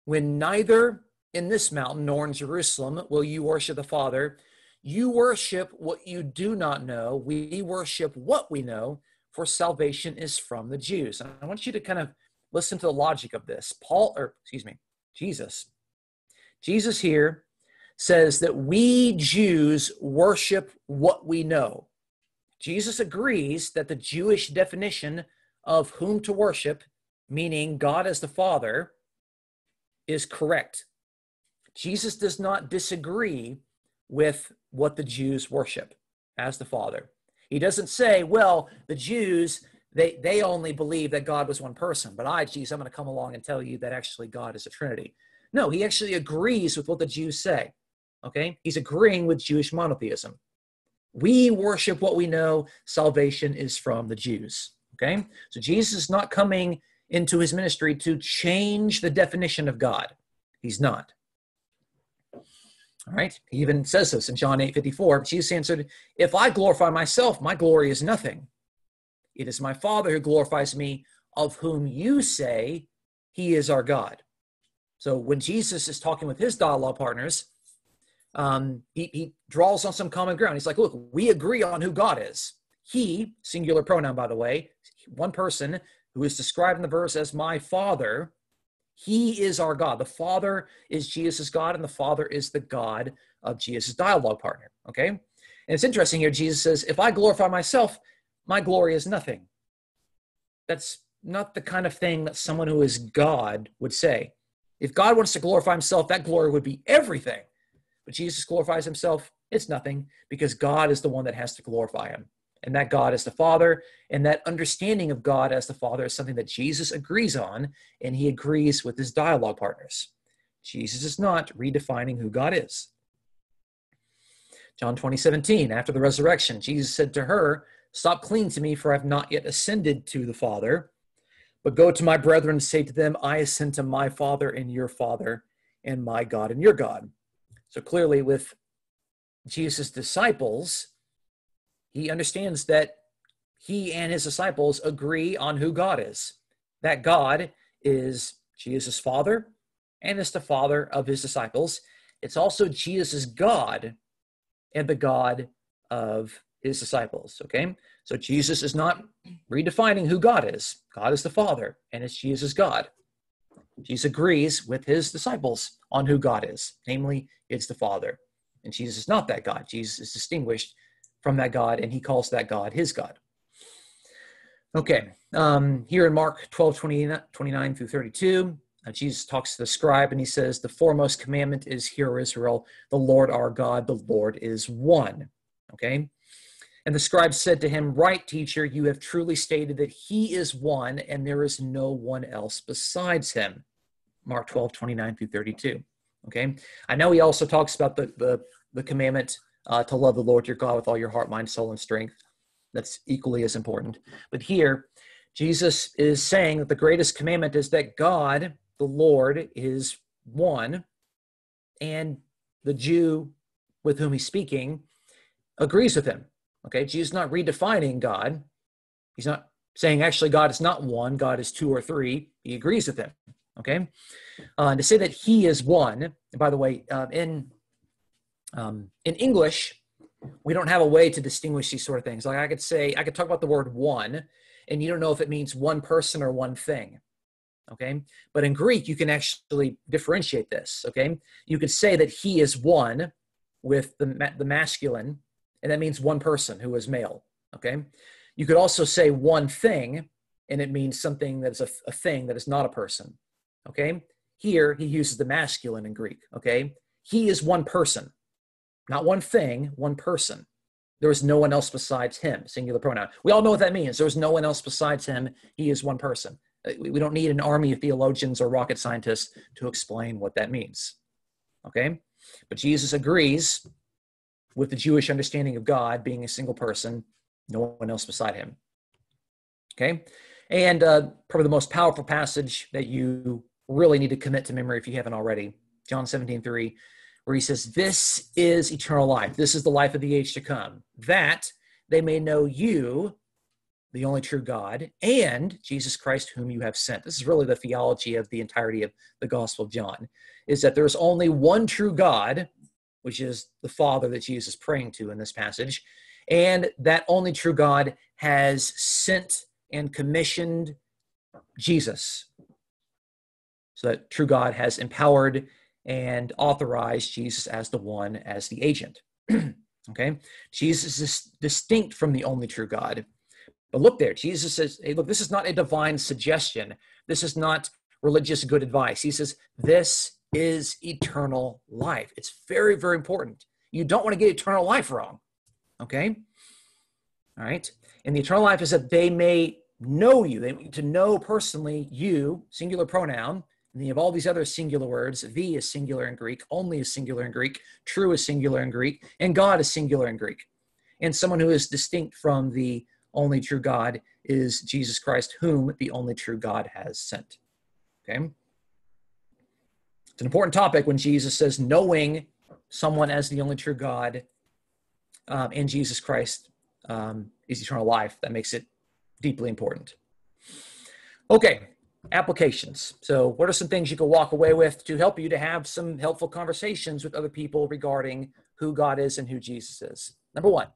when neither in this mountain nor in Jerusalem will you worship the Father. You worship what you do not know. We worship what we know, for salvation is from the Jews. And I want you to kind of listen to the logic of this. Paul, or excuse me, Jesus. Jesus here says that we Jews worship what we know. Jesus agrees that the Jewish definition of whom to worship meaning God as the Father, is correct. Jesus does not disagree with what the Jews worship as the Father. He doesn't say, well, the Jews, they, they only believe that God was one person, but I, Jesus, I'm going to come along and tell you that actually God is a Trinity. No, he actually agrees with what the Jews say. Okay? He's agreeing with Jewish monotheism. We worship what we know. Salvation is from the Jews. Okay? So Jesus is not coming into his ministry to change the definition of God. He's not. All right. He even says this in John 8 54. Jesus answered, If I glorify myself, my glory is nothing. It is my Father who glorifies me, of whom you say he is our God. So when Jesus is talking with his dialogue partners, um, he, he draws on some common ground. He's like, Look, we agree on who God is. He, singular pronoun, by the way, one person who is described in the verse as my Father, he is our God. The Father is Jesus' God, and the Father is the God of Jesus' dialogue partner. Okay? And it's interesting here, Jesus says, If I glorify myself, my glory is nothing. That's not the kind of thing that someone who is God would say. If God wants to glorify himself, that glory would be everything. But Jesus glorifies himself, it's nothing because God is the one that has to glorify him and that God is the Father, and that understanding of God as the Father is something that Jesus agrees on, and he agrees with his dialogue partners. Jesus is not redefining who God is. John 20, 17, after the resurrection, Jesus said to her, Stop clinging to me, for I have not yet ascended to the Father. But go to my brethren and say to them, I ascend to my Father and your Father, and my God and your God. So clearly, with Jesus' disciples, he understands that he and his disciples agree on who God is. That God is Jesus' Father and is the Father of his disciples. It's also Jesus' God and the God of his disciples. Okay? So Jesus is not redefining who God is. God is the Father, and it's Jesus' God. Jesus agrees with his disciples on who God is, namely, it's the Father. And Jesus is not that God. Jesus is distinguished from that God, and he calls that God his God. Okay, um, here in Mark 12, 20, 29 through 32, uh, Jesus talks to the scribe and he says, The foremost commandment is, Hear, Israel, the Lord our God, the Lord is one. Okay? And the scribe said to him, Right, teacher, you have truly stated that he is one and there is no one else besides him. Mark 12, 29 through 32. Okay? I know he also talks about the, the, the commandment uh, to love the Lord your God with all your heart, mind, soul, and strength. That's equally as important. But here, Jesus is saying that the greatest commandment is that God, the Lord, is one, and the Jew with whom he's speaking agrees with him. Okay, Jesus is not redefining God. He's not saying actually God is not one, God is two or three. He agrees with him. Okay, uh, to say that He is one. By the way, uh, in um, in English, we don't have a way to distinguish these sort of things. Like I could say, I could talk about the word one, and you don't know if it means one person or one thing. Okay, but in Greek, you can actually differentiate this. Okay, you could say that He is one with the the masculine, and that means one person who is male. Okay, you could also say one thing, and it means something that is a, a thing that is not a person. Okay. Here he uses the masculine in Greek. Okay. He is one person, not one thing, one person. There is no one else besides him, singular pronoun. We all know what that means. There is no one else besides him. He is one person. Uh, we don't need an army of theologians or rocket scientists to explain what that means. Okay? But Jesus agrees with the Jewish understanding of God being a single person, no one else beside him. Okay? And uh, probably the most powerful passage that you really need to commit to memory if you haven't already. John 17, 3, where he says, This is eternal life. This is the life of the age to come, that they may know you, the only true God, and Jesus Christ, whom you have sent. This is really the theology of the entirety of the Gospel of John, is that there's only one true God, which is the Father that Jesus is praying to in this passage, and that only true God has sent and commissioned Jesus, so that true God has empowered and authorized Jesus as the one, as the agent. okay? Jesus is distinct from the only true God. But look there, Jesus says, hey, look, this is not a divine suggestion. This is not religious good advice. He says, this is eternal life. It's very, very important. You don't want to get eternal life wrong. Okay? All right. And the eternal life is that they may know you, they to know personally you, singular pronoun, and then you have all these other singular words. The is singular in Greek, only is singular in Greek, true is singular in Greek, and God is singular in Greek. And someone who is distinct from the only true God is Jesus Christ, whom the only true God has sent. Okay? It's an important topic when Jesus says knowing someone as the only true God um, and Jesus Christ um, is eternal life. That makes it deeply important. Okay, applications. So, what are some things you can walk away with to help you to have some helpful conversations with other people regarding who God is and who Jesus is? Number one,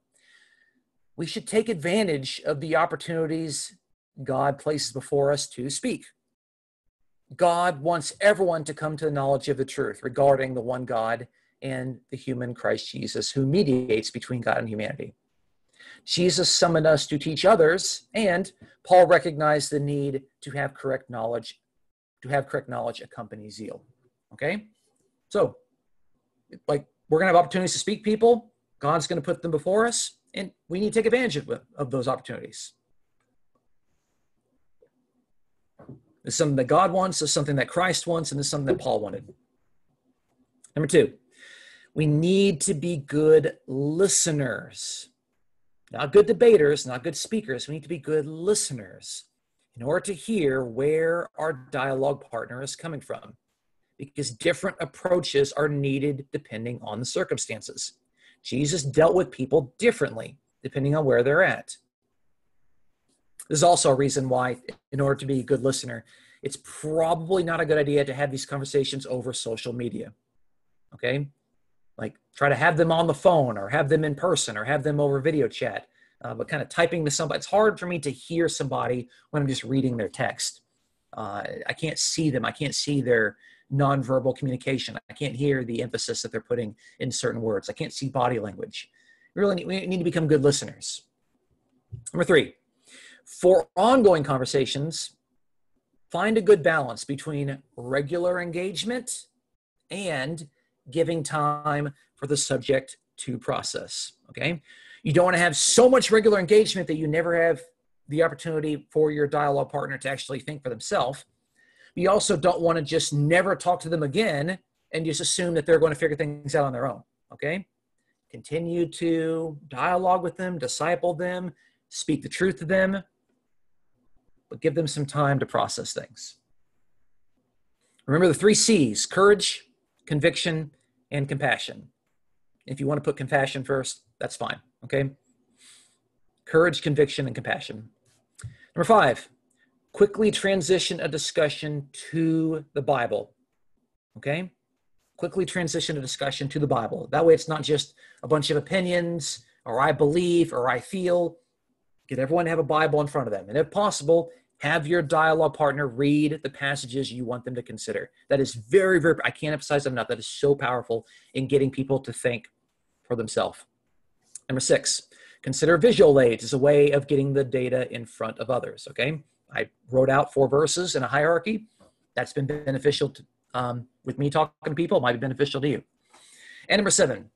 we should take advantage of the opportunities God places before us to speak. God wants everyone to come to the knowledge of the truth regarding the one God and the human Christ Jesus, who mediates between God and humanity. Jesus summoned us to teach others, and Paul recognized the need to have correct knowledge, to have correct knowledge accompany zeal. Okay? So, like, we're going to have opportunities to speak people. God's going to put them before us, and we need to take advantage of, of those opportunities. It's something that God wants, it's something that Christ wants, and it's something that Paul wanted. Number two, we need to be good listeners not good debaters, not good speakers. We need to be good listeners in order to hear where our dialogue partner is coming from, because different approaches are needed depending on the circumstances. Jesus dealt with people differently depending on where they're at. There's also a reason why, in order to be a good listener, it's probably not a good idea to have these conversations over social media. Okay? Try to have them on the phone or have them in person or have them over video chat uh, but kind of typing to somebody it's hard for me to hear somebody when i'm just reading their text. Uh, i can't see them i can't see their nonverbal communication i can't hear the emphasis that they're putting in certain words i can't see body language. We really need, we need to become good listeners. Number three for ongoing conversations find a good balance between regular engagement and giving time for the subject to process. Okay. You don't want to have so much regular engagement that you never have the opportunity for your dialogue partner to actually think for themselves. You also don't want to just never talk to them again and just assume that they're going to figure things out on their own. Okay. Continue to dialogue with them, disciple them, speak the truth to them. but give them some time to process things. Remember the three C's courage, conviction, and compassion. If you want to put compassion first, that's fine. Okay? Courage, conviction, and compassion. Number five, quickly transition a discussion to the Bible. Okay? Quickly transition a discussion to the Bible. That way, it's not just a bunch of opinions or I believe or I feel. Get everyone to have a Bible in front of them. And if possible, have your dialogue partner read the passages you want them to consider. That is very, very, I can't emphasize enough. That is so powerful in getting people to think for themselves. Number six, consider visual aids as a way of getting the data in front of others. Okay. I wrote out four verses in a hierarchy. That's been beneficial to, um, with me talking to people. Might be beneficial to you. And number seven,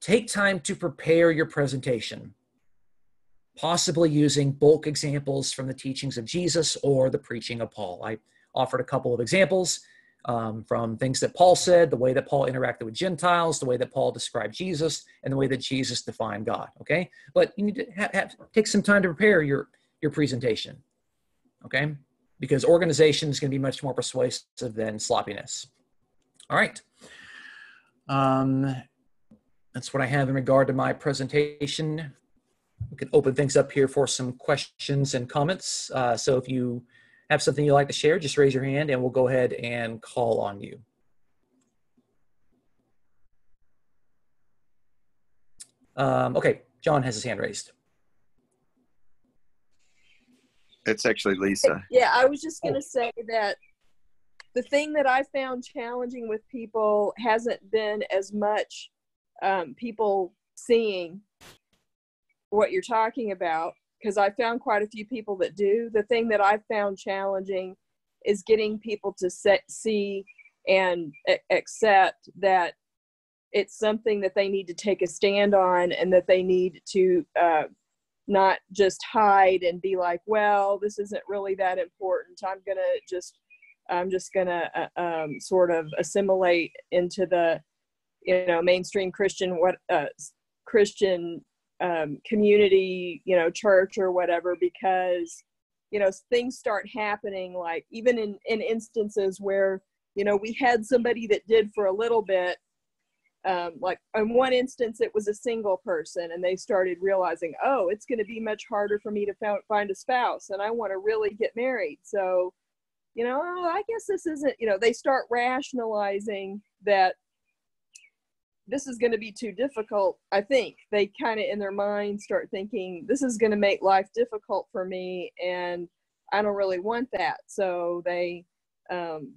take time to prepare your presentation possibly using bulk examples from the teachings of Jesus or the preaching of Paul. I offered a couple of examples um, from things that Paul said, the way that Paul interacted with Gentiles, the way that Paul described Jesus, and the way that Jesus defined God. Okay, but you need to have, have take some time to prepare your your presentation. Okay, because organization is going to be much more persuasive than sloppiness. All right. Um, that's what I have in regard to my presentation we can open things up here for some questions and comments. Uh, so if you have something you'd like to share, just raise your hand and we'll go ahead and call on you. Um, okay, John has his hand raised. It's actually Lisa. Yeah, I was just going to say that the thing that I found challenging with people hasn't been as much um, people seeing what you're talking about because I found quite a few people that do. The thing that I found challenging is getting people to set, see and accept that it's something that they need to take a stand on and that they need to uh, not just hide and be like, well, this isn't really that important. I'm to just, I'm just to uh, um, sort of assimilate into the, you know, mainstream Christian, what, uh, Christian um, community, you know, church or whatever, because you know things start happening. Like even in in instances where you know we had somebody that did for a little bit. Um, like in one instance, it was a single person, and they started realizing, oh, it's going to be much harder for me to find a spouse, and I want to really get married. So, you know, oh, I guess this isn't. You know, they start rationalizing that this is going to be too difficult i think. They kind of in their mind start thinking this is going to make life difficult for me and i don't really want that. So they um,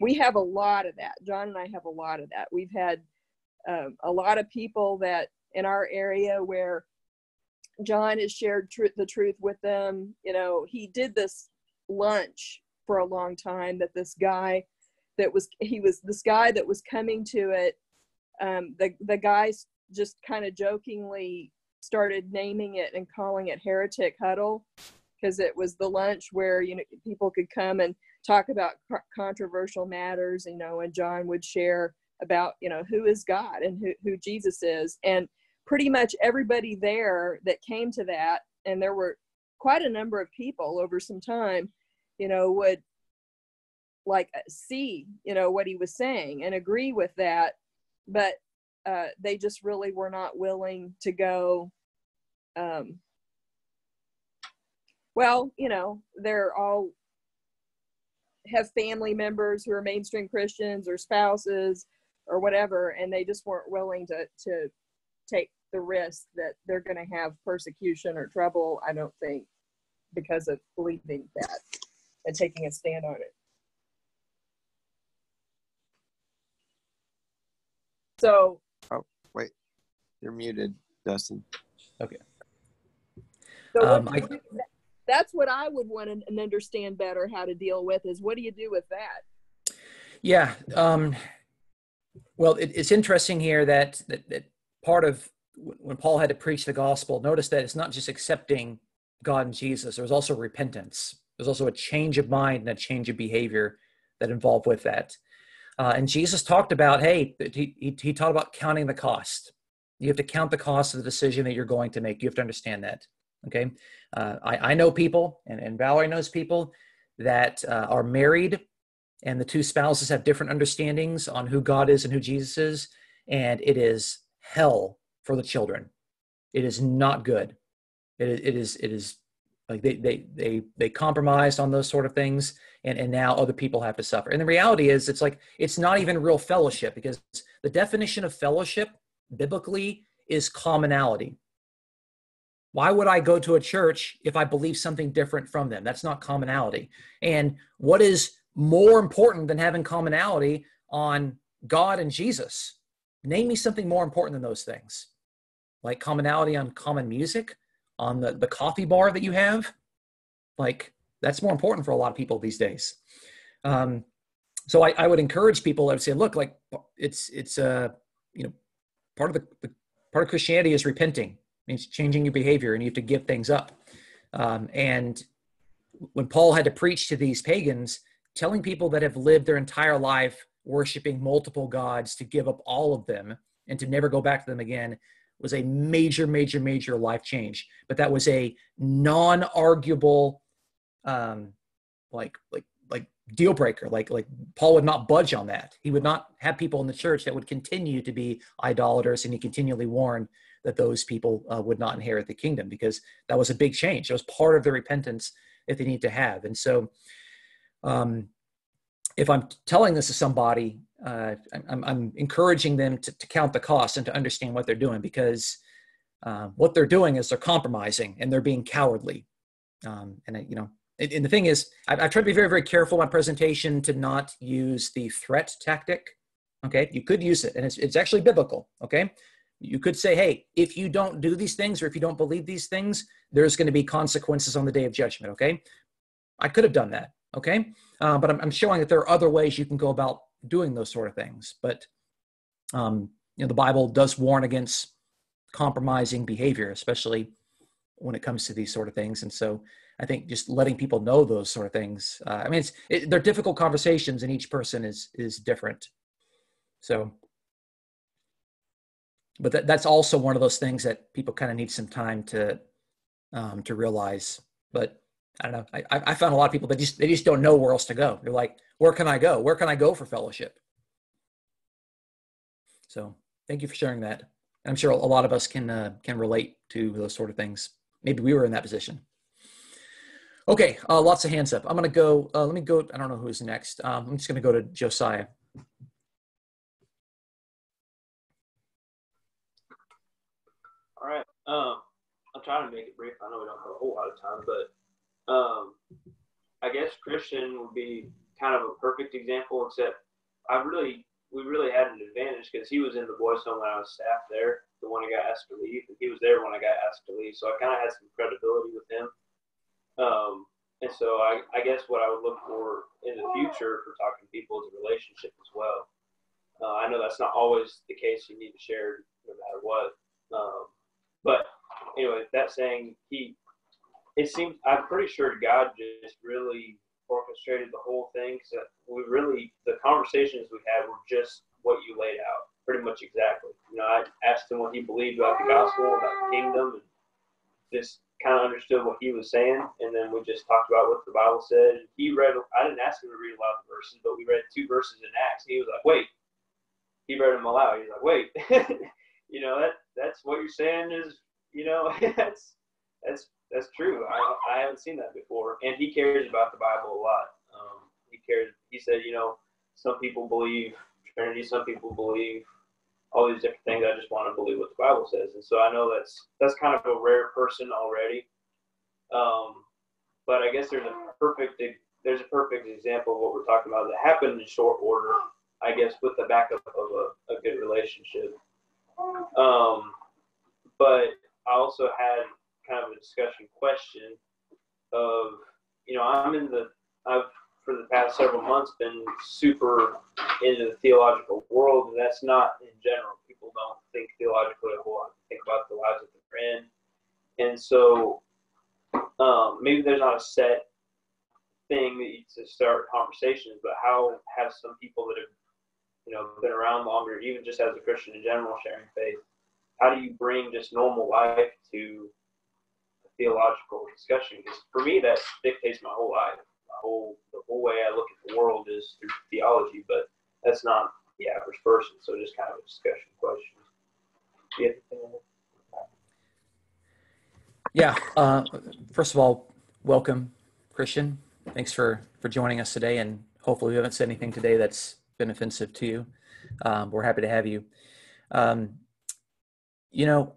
we have a lot of that. John and i have a lot of that. We've had um, a lot of people that in our area where john has shared tr- the truth with them you know he did this lunch for a long time that this guy that was he was this guy that was coming to it um, the the guys just kind of jokingly started naming it and calling it heretic huddle because it was the lunch where you know people could come and talk about controversial matters you know and john would share about you know who is god and who, who jesus is. And pretty much everybody there that came to that and there were quite a number of people over some time you know would like see you know what he was saying and agree with that but uh, they just really were not willing to go um, well you know they're all have family members who are mainstream christians or spouses or whatever and they just weren't willing to to take the risk that they're going to have persecution or trouble i don't think because of believing that and taking a stand on it So. Oh wait, you're muted, Dustin. Okay. So um, I, that's what I would want to understand better how to deal with is what do you do with that? Yeah. Um, well, it, it's interesting here that, that, that part of when Paul had to preach the gospel, notice that it's not just accepting God and Jesus. There was also repentance. There's also a change of mind and a change of behavior that involved with that. Uh, and Jesus talked about, hey, he, he, he taught about counting the cost. You have to count the cost of the decision that you're going to make. You have to understand that. Okay. Uh, I, I know people, and, and Valerie knows people that uh, are married, and the two spouses have different understandings on who God is and who Jesus is, and it is hell for the children. It is not good. It, it is it is like they they they they compromised on those sort of things, and and now other people have to suffer. And the reality is, it's like it's not even real fellowship because the definition of fellowship biblically is commonality. Why would I go to a church if I believe something different from them? That's not commonality. And what is more important than having commonality on God and Jesus? Name me something more important than those things. Like commonality on common music, on the, the coffee bar that you have. Like that's more important for a lot of people these days. Um, so I, I would encourage people. I would say, look, like it's it's uh you know part of the, the part of Christianity is repenting means changing your behavior and you have to give things up. Um, and when Paul had to preach to these pagans, telling people that have lived their entire life worshiping multiple gods to give up all of them and to never go back to them again was a major, major, major life change. But that was a non-arguable, um, like, like, like deal breaker. Like, like Paul would not budge on that. He would not have people in the church that would continue to be idolaters, and he continually warned that those people uh, would not inherit the kingdom because that was a big change. That was part of the repentance that they need to have. And so, um, if I'm telling this to somebody, uh, I'm, I'm, encouraging them to, to, count the cost and to understand what they're doing because uh, what they're doing is they're compromising and they're being cowardly. Um, and you know, and, and, the thing is, I, I try to be very, very careful in my presentation to not use the threat tactic. Okay, you could use it, and it's, it's actually biblical. Okay, you could say, hey, if you don't do these things or if you don't believe these things, there's going to be consequences on the day of judgment. Okay. I could have done that. Okay. Uh, but I'm, I'm, showing that there are other ways you can go about doing those sort of things. But, um, you know, the Bible does warn against compromising behavior, especially when it comes to these sort of things. And so I think just letting people know those sort of things, uh, I mean, it's, it, they're difficult conversations and each person is, is different. So, but that, that's also one of those things that people kind of need some time to um, to realize. But I don't know. I, I found a lot of people that just they just don't know where else to go. They're like, where can I go? Where can I go for fellowship? So thank you for sharing that. I'm sure a lot of us can uh, can relate to those sort of things. Maybe we were in that position. Okay, uh, lots of hands up. I'm gonna go. Uh, let me go. I don't know who's next. Um, I'm just gonna go to Josiah. All right. Um, I'm trying to make it brief. I know we don't have a whole lot of time, but um, I guess Christian would be kind of a perfect example, except I really, we really had an advantage because he was in the boys' home when I was staff there, the one who got asked to leave, and he was there when I got asked to leave. So I kind of had some credibility with him. Um, and so I, I guess what I would look for in the future for talking to people is a relationship as well. Uh, I know that's not always the case. You need to share no matter what. Um, but anyway, that saying, he, it seems, I'm pretty sure God just really orchestrated the whole thing. So we really, the conversations we had were just what you laid out, pretty much exactly. You know, I asked him what he believed about the gospel, about the kingdom, and just kind of understood what he was saying. And then we just talked about what the Bible said. He read, I didn't ask him to read a lot of the verses, but we read two verses in Acts. And he was like, wait. He read them aloud. He's like, wait. you know that that's what you're saying is you know that's that's that's true. I I haven't seen that before, and he cares about the Bible a lot. Um, he cares. He said, you know, some people believe Trinity, some people believe all these different things. I just want to believe what the Bible says, and so I know that's that's kind of a rare person already. Um, but I guess there's a perfect there's a perfect example of what we're talking about that happened in short order. I guess with the backup of a, a good relationship. Um, but I also had kind of a discussion question of, you know, I'm in the, I've for the past several months been super into the theological world, and that's not in general. People don't think theologically a whole lot, think about the lives that they're in. And so um, maybe there's not a set thing that you to start conversations, but how have some people that have you know, been around longer, even just as a Christian in general, sharing faith, how do you bring just normal life to theological discussion because for me that dictates my whole life. My whole the whole way I look at the world is through theology, but that's not the average person. So just kind of a discussion question. Yeah. Uh, first of all, welcome, Christian. Thanks for for joining us today, and hopefully we haven't said anything today that's been offensive to you. Um, we're happy to have you. Um, you know,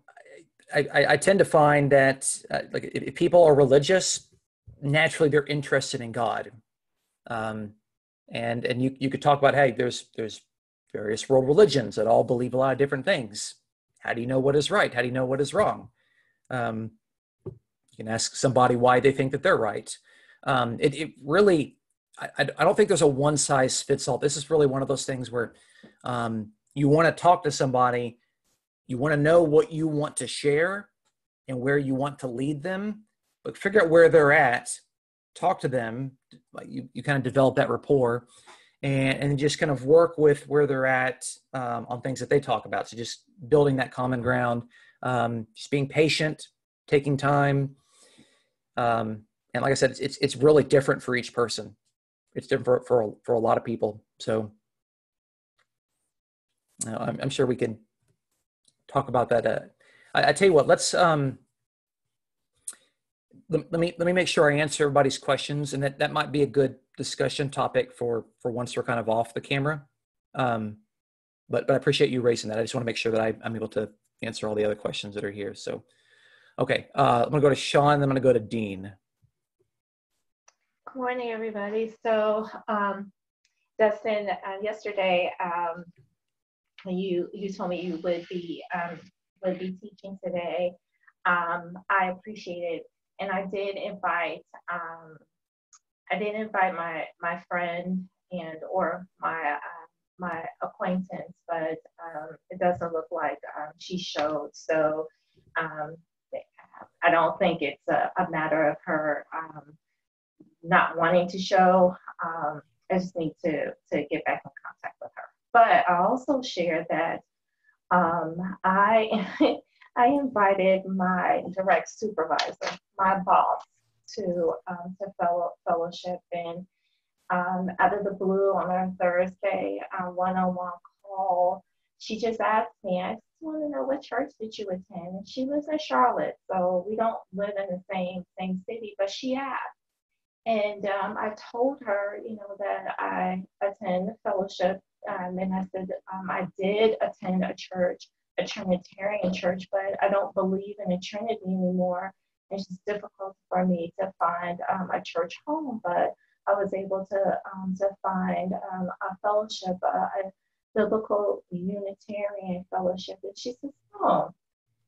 I, I, tend to find that uh, like if, if, people are religious, naturally they're interested in God. Um, and and you, you could talk about hey, there's there's various world religions that all believe a lot of different things. How do you know what is right? How do you know what is wrong? Um, you can ask somebody why they think that they're right. Um, it, it really, I, I don't think there's a one size fits all. This is really one of those things where um, you want to talk to somebody you want to know what you want to share and where you want to lead them but figure out where they're at talk to them like you, you kind of develop that rapport and, and just kind of work with where they're at um, on things that they talk about. So just building that common ground um, just being patient taking time um, and like i said it's, it's really different for each person. It's different for, for, for a lot of people. So uh, I'm, I'm sure we can talk about that. Uh, I, I, tell you what, let's um, let, let, me let me make sure I answer everybody's questions, and that that might be a good discussion topic for for once we're kind of off the camera. Um, but but I appreciate you raising that. I just want to make sure that I, I'm able to answer all the other questions that are here. So, okay, uh, I'm gonna go to Sean. Then I'm gonna go to Dean. Good morning, everybody. So, um, Dustin, uh, yesterday um, you you told me you would be um, would be teaching today. Um, I appreciate it, and I did invite um, I did invite my my friend and or my uh, my acquaintance, but um, it doesn't look like um, she showed. So I don't think it's a, a matter of her not wanting to show. I just need to to get back in. But I also shared that um, I I invited my direct supervisor, my boss, to um, to fellow, fellowship and um, out of the blue on a Thursday, one-on-one call. She just asked me, I just want to know what church did you attend? And she lives in Charlotte, so we don't live in the same same city, but she asked. And um, I told her, you know, that I attend fellowship um, and I said, um, I did attend a church, a Trinitarian church, but I don't believe in a Trinity anymore. And it's just difficult for me to find um, a church home, but I was able to um, to find um, a fellowship, uh, a biblical Unitarian fellowship. And she says, "Oh,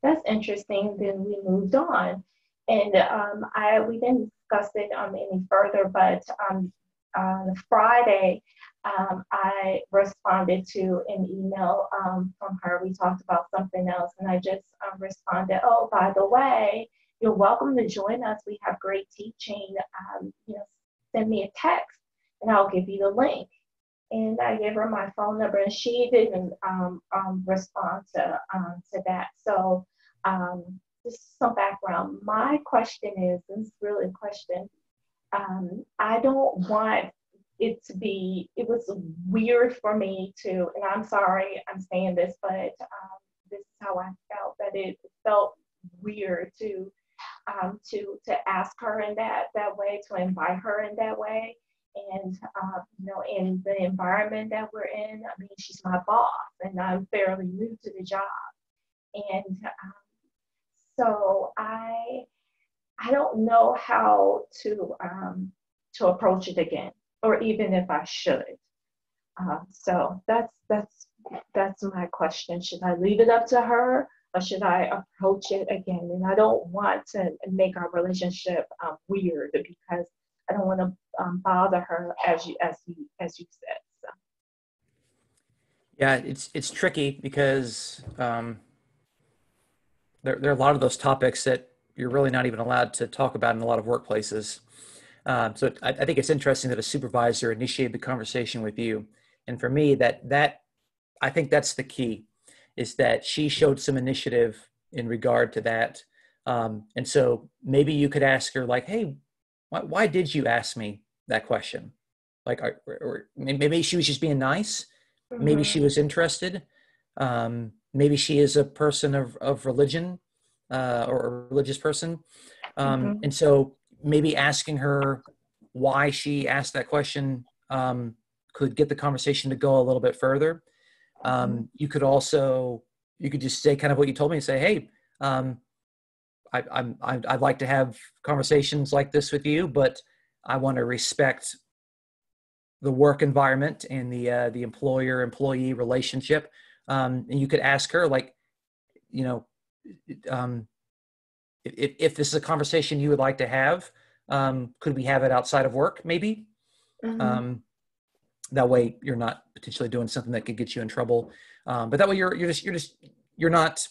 that's interesting." Then we moved on, and um, I we didn't discuss it any further. But on Friday, um, I responded to an email um, from her. We talked about something else, and I just um, responded, "Oh, by the way, you're welcome to join us. We have great teaching. Um, you know, send me a text, and I'll give you the link." And I gave her my phone number, and she didn't um, um, respond to to that. So, just some background. My question is, this is really a question. I don't want it to be, it was weird for me to, and I'm sorry I'm saying this, but um, this is how I felt that it felt weird to um, to to ask her in that that way, to invite her in that way, and uh, you know, in the environment that we're in, I mean, she's my boss, and I'm fairly new to the job, and um, so I I don't know how to um, to approach it again or even if I should. Uh, so that's that's that's my question. Should I leave it up to her, or should I approach it again? And I don't want to make our relationship um, weird because I don't want to um, bother her, as you as you as you said. So. Yeah, it's it's tricky because um, there there are a lot of those topics that you're really not even allowed to talk about in a lot of workplaces. Um, so I, I, think it's interesting that a supervisor initiated the conversation with you. And for me, that that I think that's the key, is that she showed some initiative in regard to that. Um, and so maybe you could ask her, like, hey, why, why did you ask me that question? Like, or, or maybe she was just being nice. Maybe she Mhm. was interested. Um, maybe she is a person of, of religion uh, or a religious person. Um, Mhm. And so maybe asking her why she asked that question um, could get the conversation to go a little bit further. Um, you could also, you could just say kind of what you told me and say, hey, um, I, I'm, I'd like to have conversations like this with you, but I want to respect the work environment and the uh, the employer employee relationship. Um, and you could ask her, like, you know, um, if if this is a conversation you would like to have, um, could we have it outside of work, maybe? Mhm. Um, that way, you're not potentially doing something that could get you in trouble. Um, but that way, you're you're just you're just you're not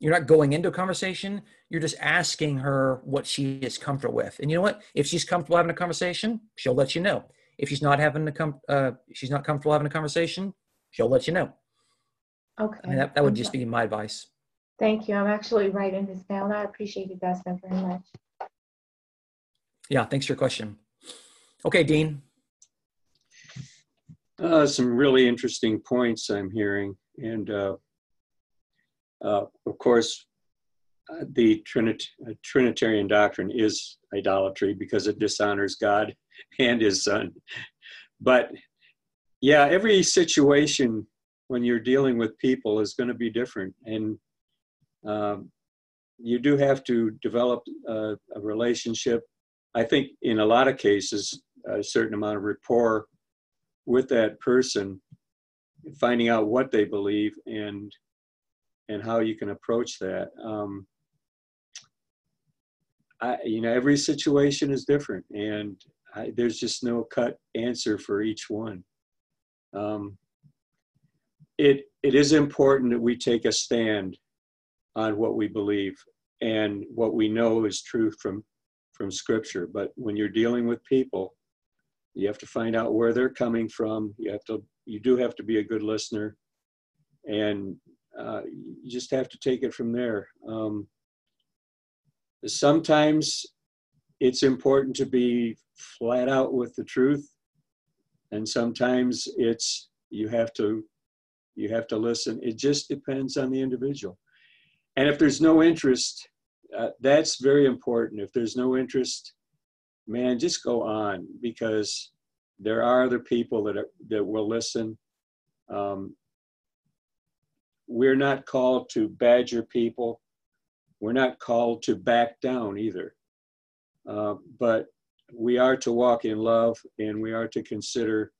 you're not going into a conversation. You're just asking her what she is comfortable with. And you know what? If she's comfortable having a conversation, she'll let you know. If she's not having a com- uh, she's not comfortable having a conversation, she'll let you know. Okay. I mean, that, that would just be my advice. Thank you. I'm actually writing this down. I appreciate you, Dustin, very much. Yeah, thanks for your question. Okay, Dean. Uh, some really interesting points I'm hearing. And uh, uh, of course, uh, the Trinit- uh, Trinitarian doctrine is idolatry because it dishonors God and his son. But yeah, every situation when you're dealing with people is going to be different. And um, you do have to develop a, a relationship. I think in a lot of cases, a certain amount of rapport with that person, finding out what they believe and and how you can approach that. Um, I, you know, every situation is different, and I, there's just no cut answer for each one. Um, it it is important that we take a stand on what we believe and what we know is truth from from Scripture. But when you're dealing with people, you have to find out where they're coming from. You have to you do have to be a good listener. And uh, you just have to take it from there. Um, sometimes it's important to be flat out with the truth. And sometimes it's you have to you have to listen. It just depends on the individual and if there's no interest uh, that's very important if there's no interest man, just go on because there are other people that are, that will listen. Um, we're not called to badger people. We're not called to back down either. Uh, but we are to walk in love and we are to consider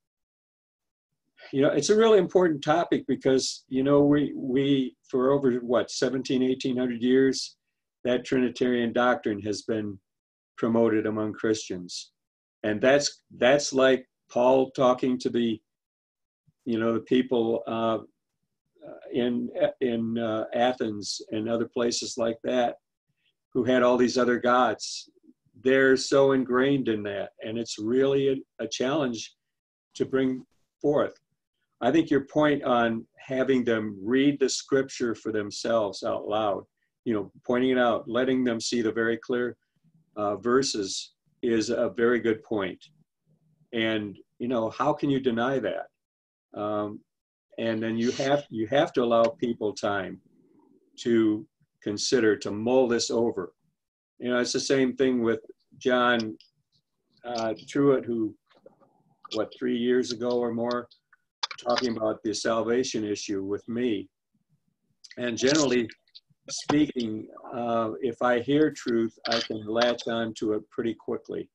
you know it's a really important topic because you know we we for over what 17 1800 years that trinitarian doctrine has been promoted among Christians. And that's that's like Paul talking to the, you know, the people uh, in in uh, Athens and other places like that, who had all these other gods. They're so ingrained in that, and it's really a, a challenge to bring forth. I think your point on having them read the scripture for themselves out loud, you know, pointing it out, letting them see the very clear uh, verses is a very good point. And you know, how can you deny that? Um, and then you have you have to allow people time to consider to mull this over. You know, it's the same thing with John uh, Truitt, who what three years ago or more, talking about the salvation issue with me. And generally, speaking, uh, if I hear truth, I can latch on to it pretty quickly.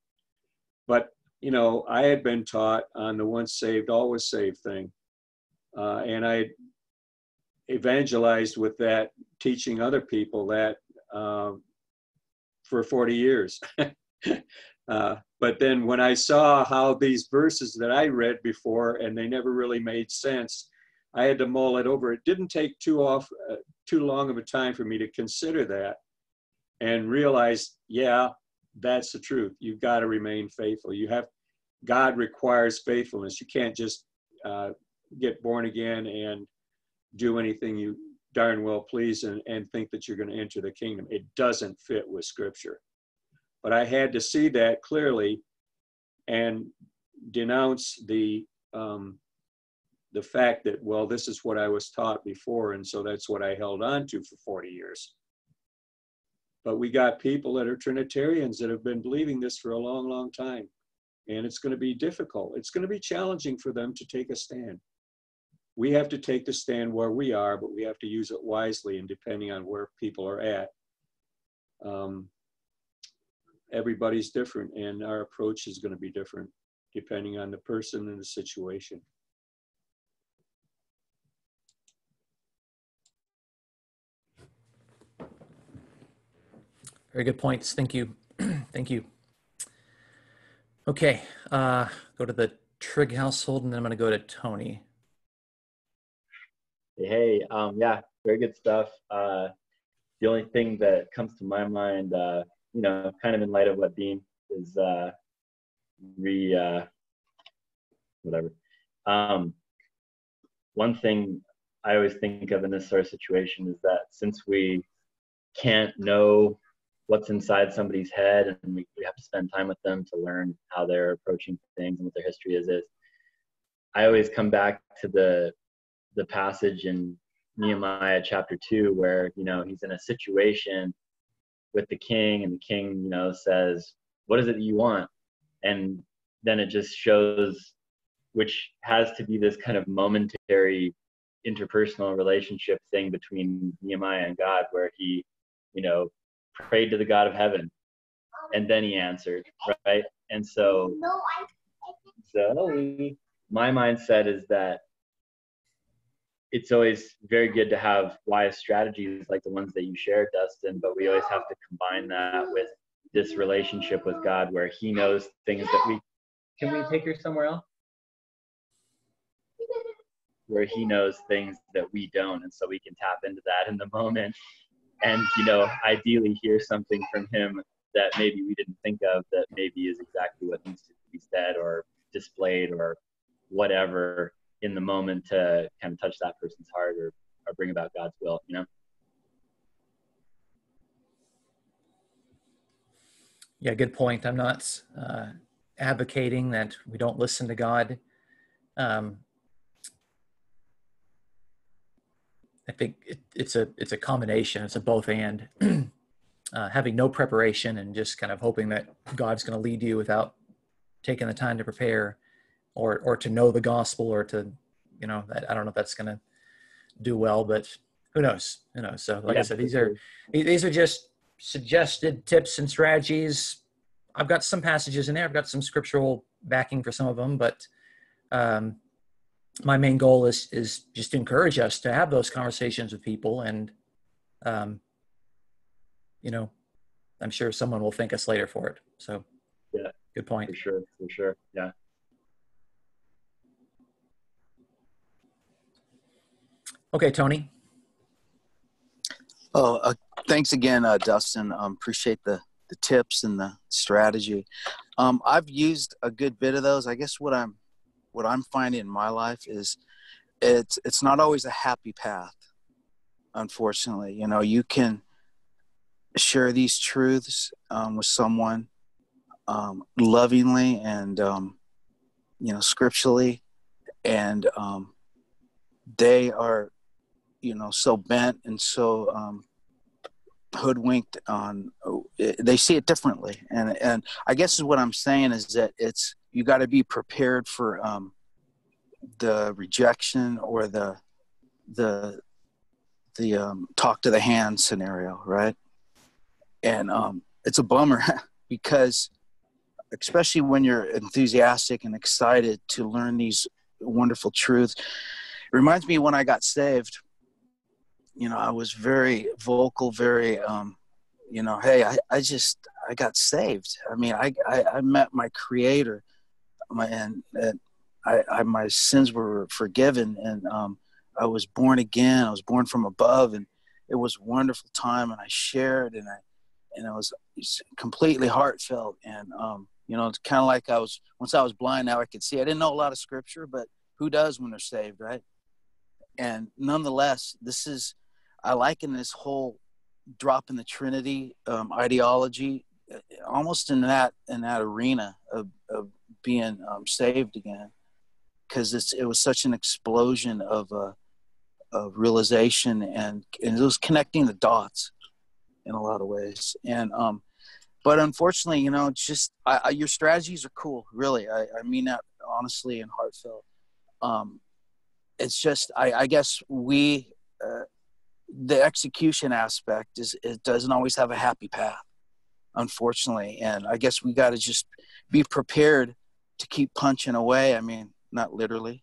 But, you know, I had been taught on the once saved, always saved thing. Uh, and I evangelized with that, teaching other people that uh, for 40 years. uh, but then when I saw how these verses that I read before and they never really made sense, I had to mull it over. It didn't take too off, uh, too long of a time for me to consider that and realize, yeah, that's the truth. You've got to remain faithful. You have, God requires faithfulness. You can't just uh, get born again and do anything you darn well please and, and think that you're going to enter the kingdom. It doesn't fit with scripture. But I had to see that clearly and denounce the um, the fact that well this is what I was taught before and so that's what I held on to for 40 years. But we got people that are Trinitarians that have been believing this for a long, long time. And it's going to be difficult. It's going to be challenging for them to take a stand we have to take the stand where we are, but we have to use it wisely and depending on where people are at. Um, everybody's different and our approach is going to be different depending on the person and the situation. Very good points. Thank you. Thank you. Okay, uh, go to the Trig household and then I'm going to go to Tony. Hey, um, yeah, very good stuff. Uh, the only thing that comes to my mind, uh, you know, kind of in light of what Dean is uh, re, uh, whatever. Um, one thing I always think of in this sort of situation is that since we can't know what's inside somebody's head and we, we have to spend time with them to learn how they're approaching things and what their history is, is I always come back to the the passage in Nehemiah chapter two where you know he's in a situation with the king and the king you know says what is it that you want? And then it just shows which has to be this kind of momentary interpersonal relationship thing between Nehemiah and God where he you know prayed to the God of heaven and then he answered right? And so so my mindset is that it's always very good to have wise strategies like the ones that you shared, Dustin, but we always have to combine that with this relationship with God where He knows things that we can we take her somewhere else? Where He knows things that we don't, and so we can tap into that in the moment and, you know, ideally hear something from Him that maybe we didn't think of that maybe is exactly what needs to be said or displayed or whatever in the moment to kind of touch that person's heart or, or bring about God's will, you know? Yeah, good point. I'm not uh, advocating that we don't listen to God. Um, I think it, it's a it's a combination. It's a both and. uh, having no preparation and just kind of hoping that God's going to lead you without taking the time to prepare or or to know the gospel or to you know I, I don't know if that's going to do well, but who knows? You know. So like yeah, I said, these are these are just suggested tips and strategies. I've got some passages in there. I've got some scriptural backing for some of them, but um, my main goal is is just to encourage us to have those conversations with people, and um, you know, I'm sure someone will thank us later for it. So, yeah, good point. For sure, for sure. Yeah. Okay, Tony. Oh, uh, thanks again, uh, Dustin. Um, appreciate the the tips and the strategy. Um, I've used a good bit of those. I guess what I'm what I'm finding in my life is it's it's not always a happy path. Unfortunately, you know, you can share these truths um, with someone um, lovingly and um, you know scripturally, and um, they are you know so bent and so um, hoodwinked on they see it differently. And and i guess is what i'm saying is that it's you got to be prepared for um, the rejection or the the the um, talk to the hand scenario right? And um, it's a bummer because especially when you're enthusiastic and excited to learn these wonderful truths. It reminds me when i got saved you know, I was very vocal, very, um, you know, hey, I, I just, I got saved. I mean, I, I, I met my creator my, and, and I, I, my sins were forgiven and, um, I was born again. I was born from above and it was a wonderful time and I shared and I, and it was, completely heartfelt. And, um, you know, it's kind of like I was, once I was blind, now I could see. I didn't know a lot of scripture, but who does when they're saved, right? And nonetheless, this is I liken this whole drop in the Trinity um, ideology uh, almost in that in that arena of, of being um, saved again. Because it's it was such an explosion of uh, of realization and and it was connecting the dots in a lot of ways. And um but unfortunately you know just I, I, your strategies are cool really. I, I mean that honestly and heartfelt. Um it's just I, I guess we uh, the execution aspect is it doesn't always have a happy path unfortunately. And i guess we got to just be prepared to keep punching away. I mean not literally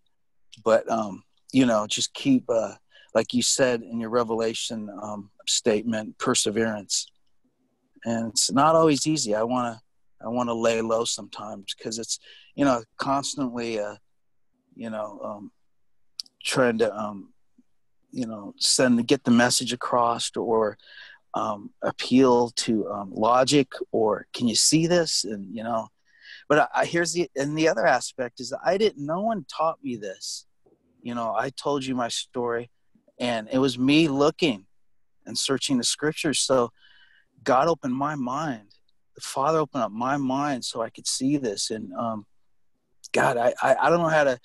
but um you know just keep uh like you said in your revelation um statement perseverance. And it's not always easy. I want to i want to lay low sometimes because it's you know constantly uh you know um trying to um you know send get the message across or um, appeal to um, logic or can you see this? And you know but I, I, here's the and the other aspect is i didn't no one taught me this. You know i told you my story and it was me looking and searching the scriptures. So god opened my mind. The father opened up my mind so i could see this. And um, god I, I i don't know how to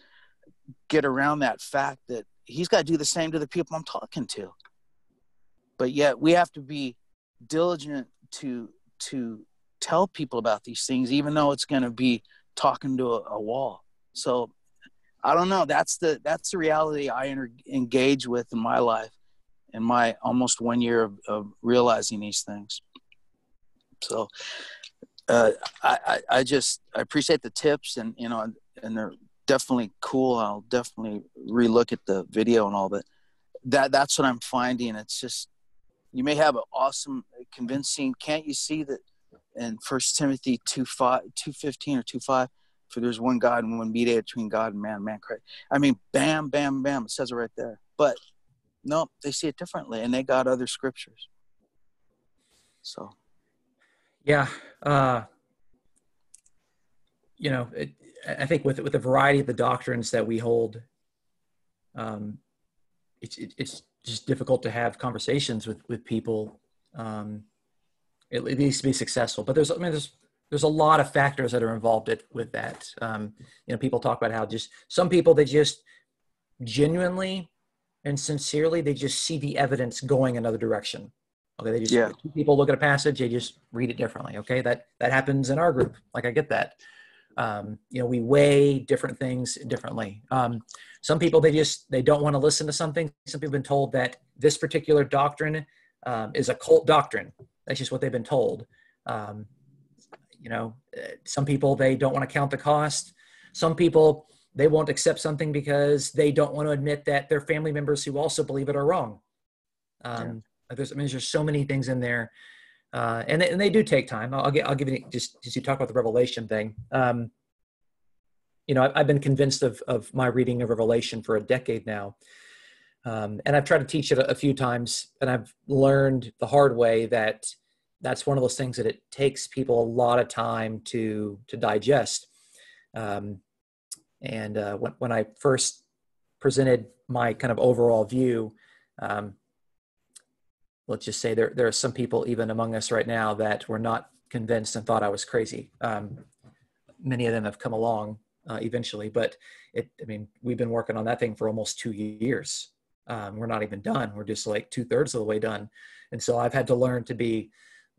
get around that fact that he's got to do the same to the people I'm talking to. But yet we have to be diligent to to tell people about these things, even though it's going to be talking to a, a, wall. So I don't know. That's the that's the reality I engage with in my life, in my almost one year of, of realizing these things. So uh, I, I I just I appreciate the tips and you know and they're definitely cool. I'll definitely relook at the video and all, but that that's what I'm finding. It's just you may have an awesome, convincing. Can't you see that in First Timothy two five, two fifteen or two five? For there's one God and one mediator between God and man, man Christ. I mean, bam, bam, bam. It says it right there. But no, they see it differently, and they got other scriptures. So, yeah, uh, you know, it, I think with with a variety of the doctrines that we hold, um, it's it, it's just difficult to have conversations with with people. Um, it, it, needs to be successful, but there's I mean there's there's a lot of factors that are involved it, with that. Um, you know, people talk about how just some people they just genuinely and sincerely they just see the evidence going another direction. Okay, they just yeah. people look at a passage, they just read it differently. Okay, that that happens in our group. Like I get that um, you know we weigh different things differently. Um, some people they just they don't want to listen to something. Some people have been told that this particular doctrine um, is a cult doctrine. That's just what they've been told. Um, you know some people they don't want to count the cost. Some people they won't accept something because they don't want to admit that their family members who also believe it are wrong. Um, yeah. there's, I mean, there's so many things in there uh, and, they, and they do take time. I'll, I'll give you just as you talk about the Revelation thing. Um, you know, I've, I've, been convinced of, of my reading of Revelation for a decade now. Um, and I've tried to teach it a, a, few times, and I've learned the hard way that that's one of those things that it takes people a lot of time to to digest. Um, and uh, when, when I first presented my kind of overall view, um, let's just say there there are some people even among us right now that were not convinced and thought I was crazy. Um, many of them have come along uh, eventually, but it I mean we've been working on that thing for almost two years. Um, we're not even done. We're just like two thirds of the way done, and so I've had to learn to be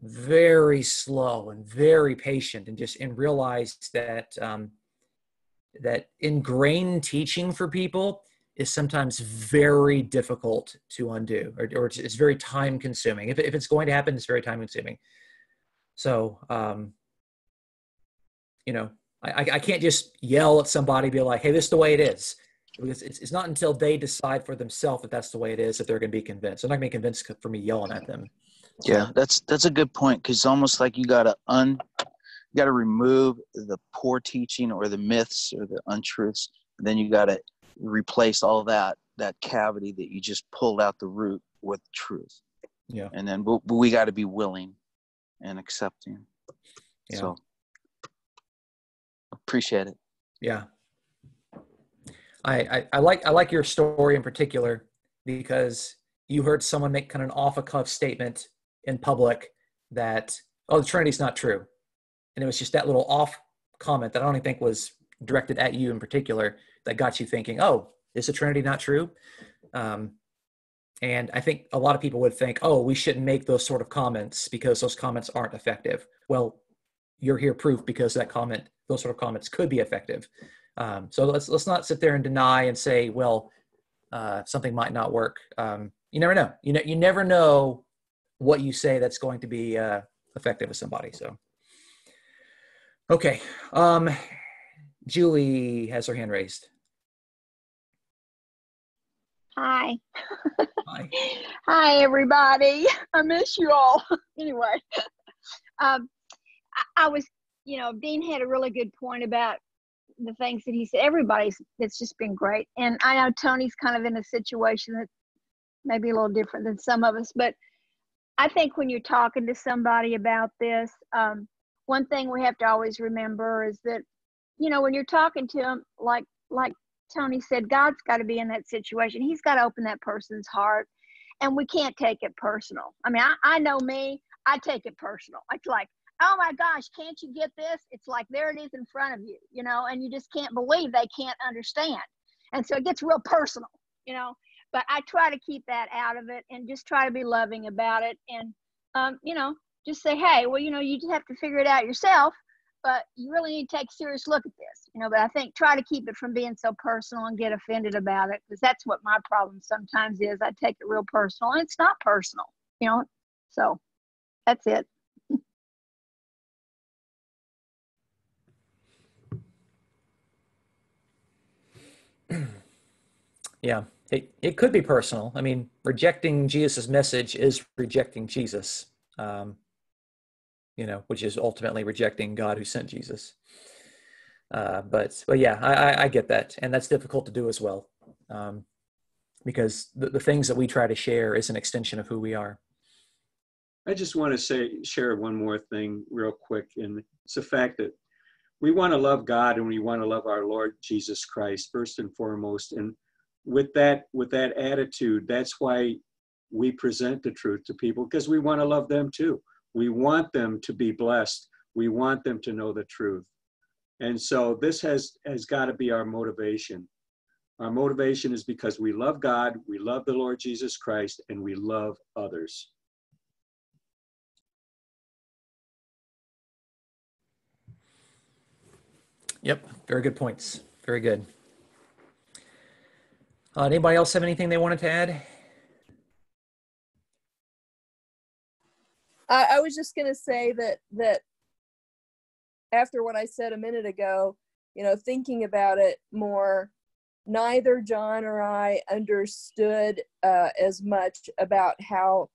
very slow and very patient, and just and realize that um, that ingrained teaching for people is sometimes very difficult to undo or, or it's, it's, very time consuming. If, if it's going to happen it's very time consuming. So um, you know I, I can't just yell at somebody be like hey this is the way it is. Because it's, it's not until they decide for themselves that that's the way it is that they're going to be convinced. They're not going to be convinced for me yelling at them. Yeah that's that's a good point because it's almost like you got to un you got to remove the poor teaching or the myths or the untruths then you got to replace all that that cavity that you just pulled out the root with truth. Yeah. And then we, we got to be willing and accepting. Yeah. so appreciate it. Yeah. I, I, I like I like your story in particular because you heard someone make kind of an off a cuff statement in public that, oh, the Trinity's not true. And it was just that little off comment that I don't even think was directed at you in particular that got you thinking, oh, is the Trinity not true? Um, and I think a lot of people would think, oh, we shouldn't make those sort of comments because those comments aren't effective. Well, you're here proof because that comment, those sort of comments could be effective. Um, so let's let's not sit there and deny and say, well, uh, something might not work. Um, you never know. You know, you never know what you say that's going to be uh, effective with somebody. So, okay. Um, Julie has her hand raised. Hi. Hi. Hi, everybody. I miss you all. anyway, um, I, I was, you know, Dean had a really good point about the things that he said. Everybody's, it's just been great. And I know Tony's kind of in a situation that maybe a little different than some of us, but I think when you're talking to somebody about this, um, one thing we have to always remember is that, you know, when you're talking to them, like like Tony said, God's got to be in that situation. He's got to open that person's heart, and we can't take it personal. I mean, I, I know me. I take it personal. It's like, oh my gosh, can't you get this? It's like there it is in front of you, you know, and you just can't believe they can't understand. And so it gets real personal, you know. But I try to keep that out of it and just try to be loving about it and, um, you know, just say, hey, well, you know, you just have to figure it out yourself, but you really need to take a serious look at this, you know. But I think try to keep it from being so personal and get offended about it because that's what my problem sometimes is. I take it real personal and it's not personal, you know. So that's it. yeah, it, it could be personal. I mean, rejecting Jesus' message is rejecting Jesus, um, you know, which is ultimately rejecting God who sent Jesus. Uh, but but yeah, I, I, get that, and that's difficult to do as well, um, because the, the things that we try to share is an extension of who we are. I just want to say share one more thing real quick, and it's the fact that we want to love God and we want to love our Lord Jesus Christ first and foremost, and with that with that attitude that's why we present the truth to people because we want to love them too we want them to be blessed. We want them to know the truth. And so this has has got to be our motivation. Our motivation is because we love god we love the lord jesus christ and we love others. Yep very good points. Very good. Uh, anybody else have anything they wanted to add? I, I was just going to say that that after what I said a minute ago, you know, thinking about it more, neither John or I understood uh, as much about how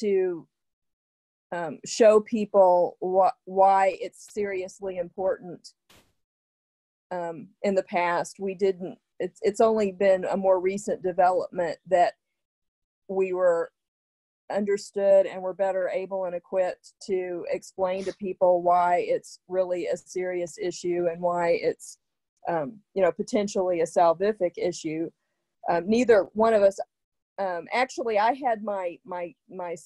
to um, show people why it's seriously important. Um, in the past, we didn't it's it's only been a more recent development that we were understood and were better able and equipped to explain to people why it's really a serious issue and why it's um, you know potentially a salvific issue um, neither one of us um, actually i had my my my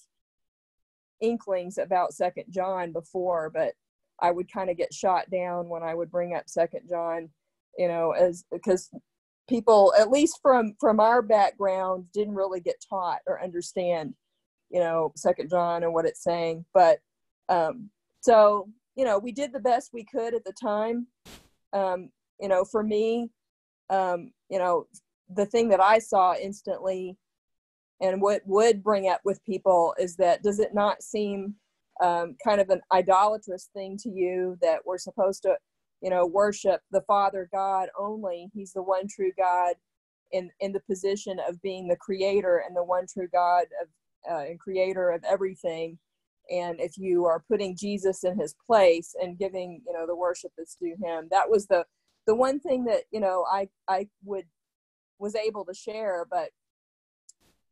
inklings about second john before but i would kind of get shot down when i would bring up second john you know as because people at least from from our background didn't really get taught or understand you know second john and what it's saying but um so you know we did the best we could at the time um you know for me um you know the thing that i saw instantly and what would bring up with people is that does it not seem um, kind of an idolatrous thing to you that we're supposed to you know, worship the Father God only. He's the one true God in in the position of being the creator and the one true God of uh, and creator of everything. And if you are putting Jesus in his place and giving, you know, the worship that's due him, that was the the one thing that you know I I would was able to share, but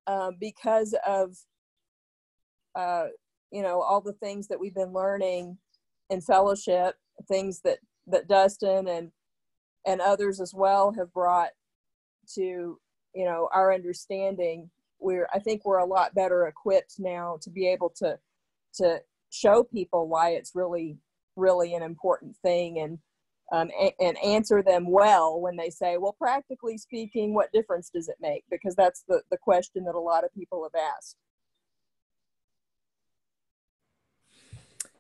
um, because of uh, you know all the things that we've been learning in fellowship, things that that Dustin and and others as well have brought to you know our understanding we're I think we're a lot better equipped now to be able to to show people why it's really really an important thing and um, a- and answer them well when they say, well, practically speaking, what difference does it make? Because that's the, the question that a lot of people have asked.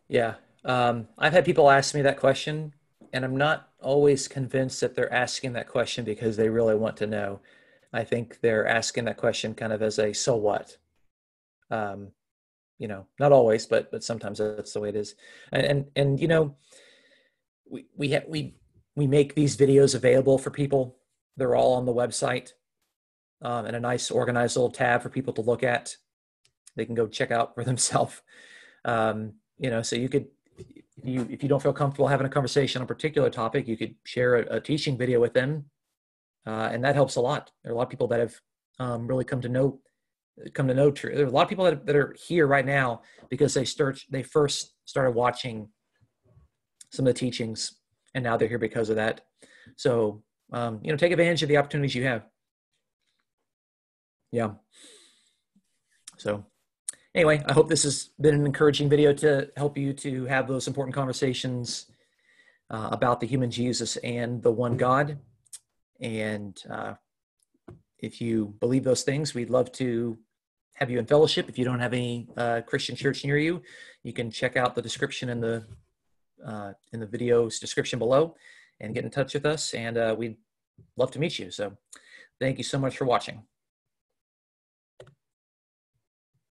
Yeah. Um, I've had people ask me that question, and I'm not always convinced that they're asking that question because they really want to know. I think they're asking that question kind of as a so what. Um, you know, not always, but but sometimes that's the way it is. And and, and you know, we we ha- we we make these videos available for people. They're all on the website, um, and a nice organized little tab for people to look at. They can go check out for themselves. Um, you know, so you could you if you don't feel comfortable having a conversation on a particular topic, you could share a, a teaching video with them, uh, and that helps a lot. There are a lot of people that have um, really come to know come to know truth. There are a lot of people that, that are here right now because they start they first started watching some of the teachings, and now they're here because of that. So um, you know, take advantage of the opportunities you have. Yeah. So anyway, I hope this has been an encouraging video to help you to have those important conversations uh, about the human Jesus and the one God. And uh, if you believe those things, we'd love to have you in fellowship. If you don't have any uh, Christian church near you, you can check out the description in the uh, in the video's description below and get in touch with us. And uh, we'd love to meet you. So thank you so much for watching.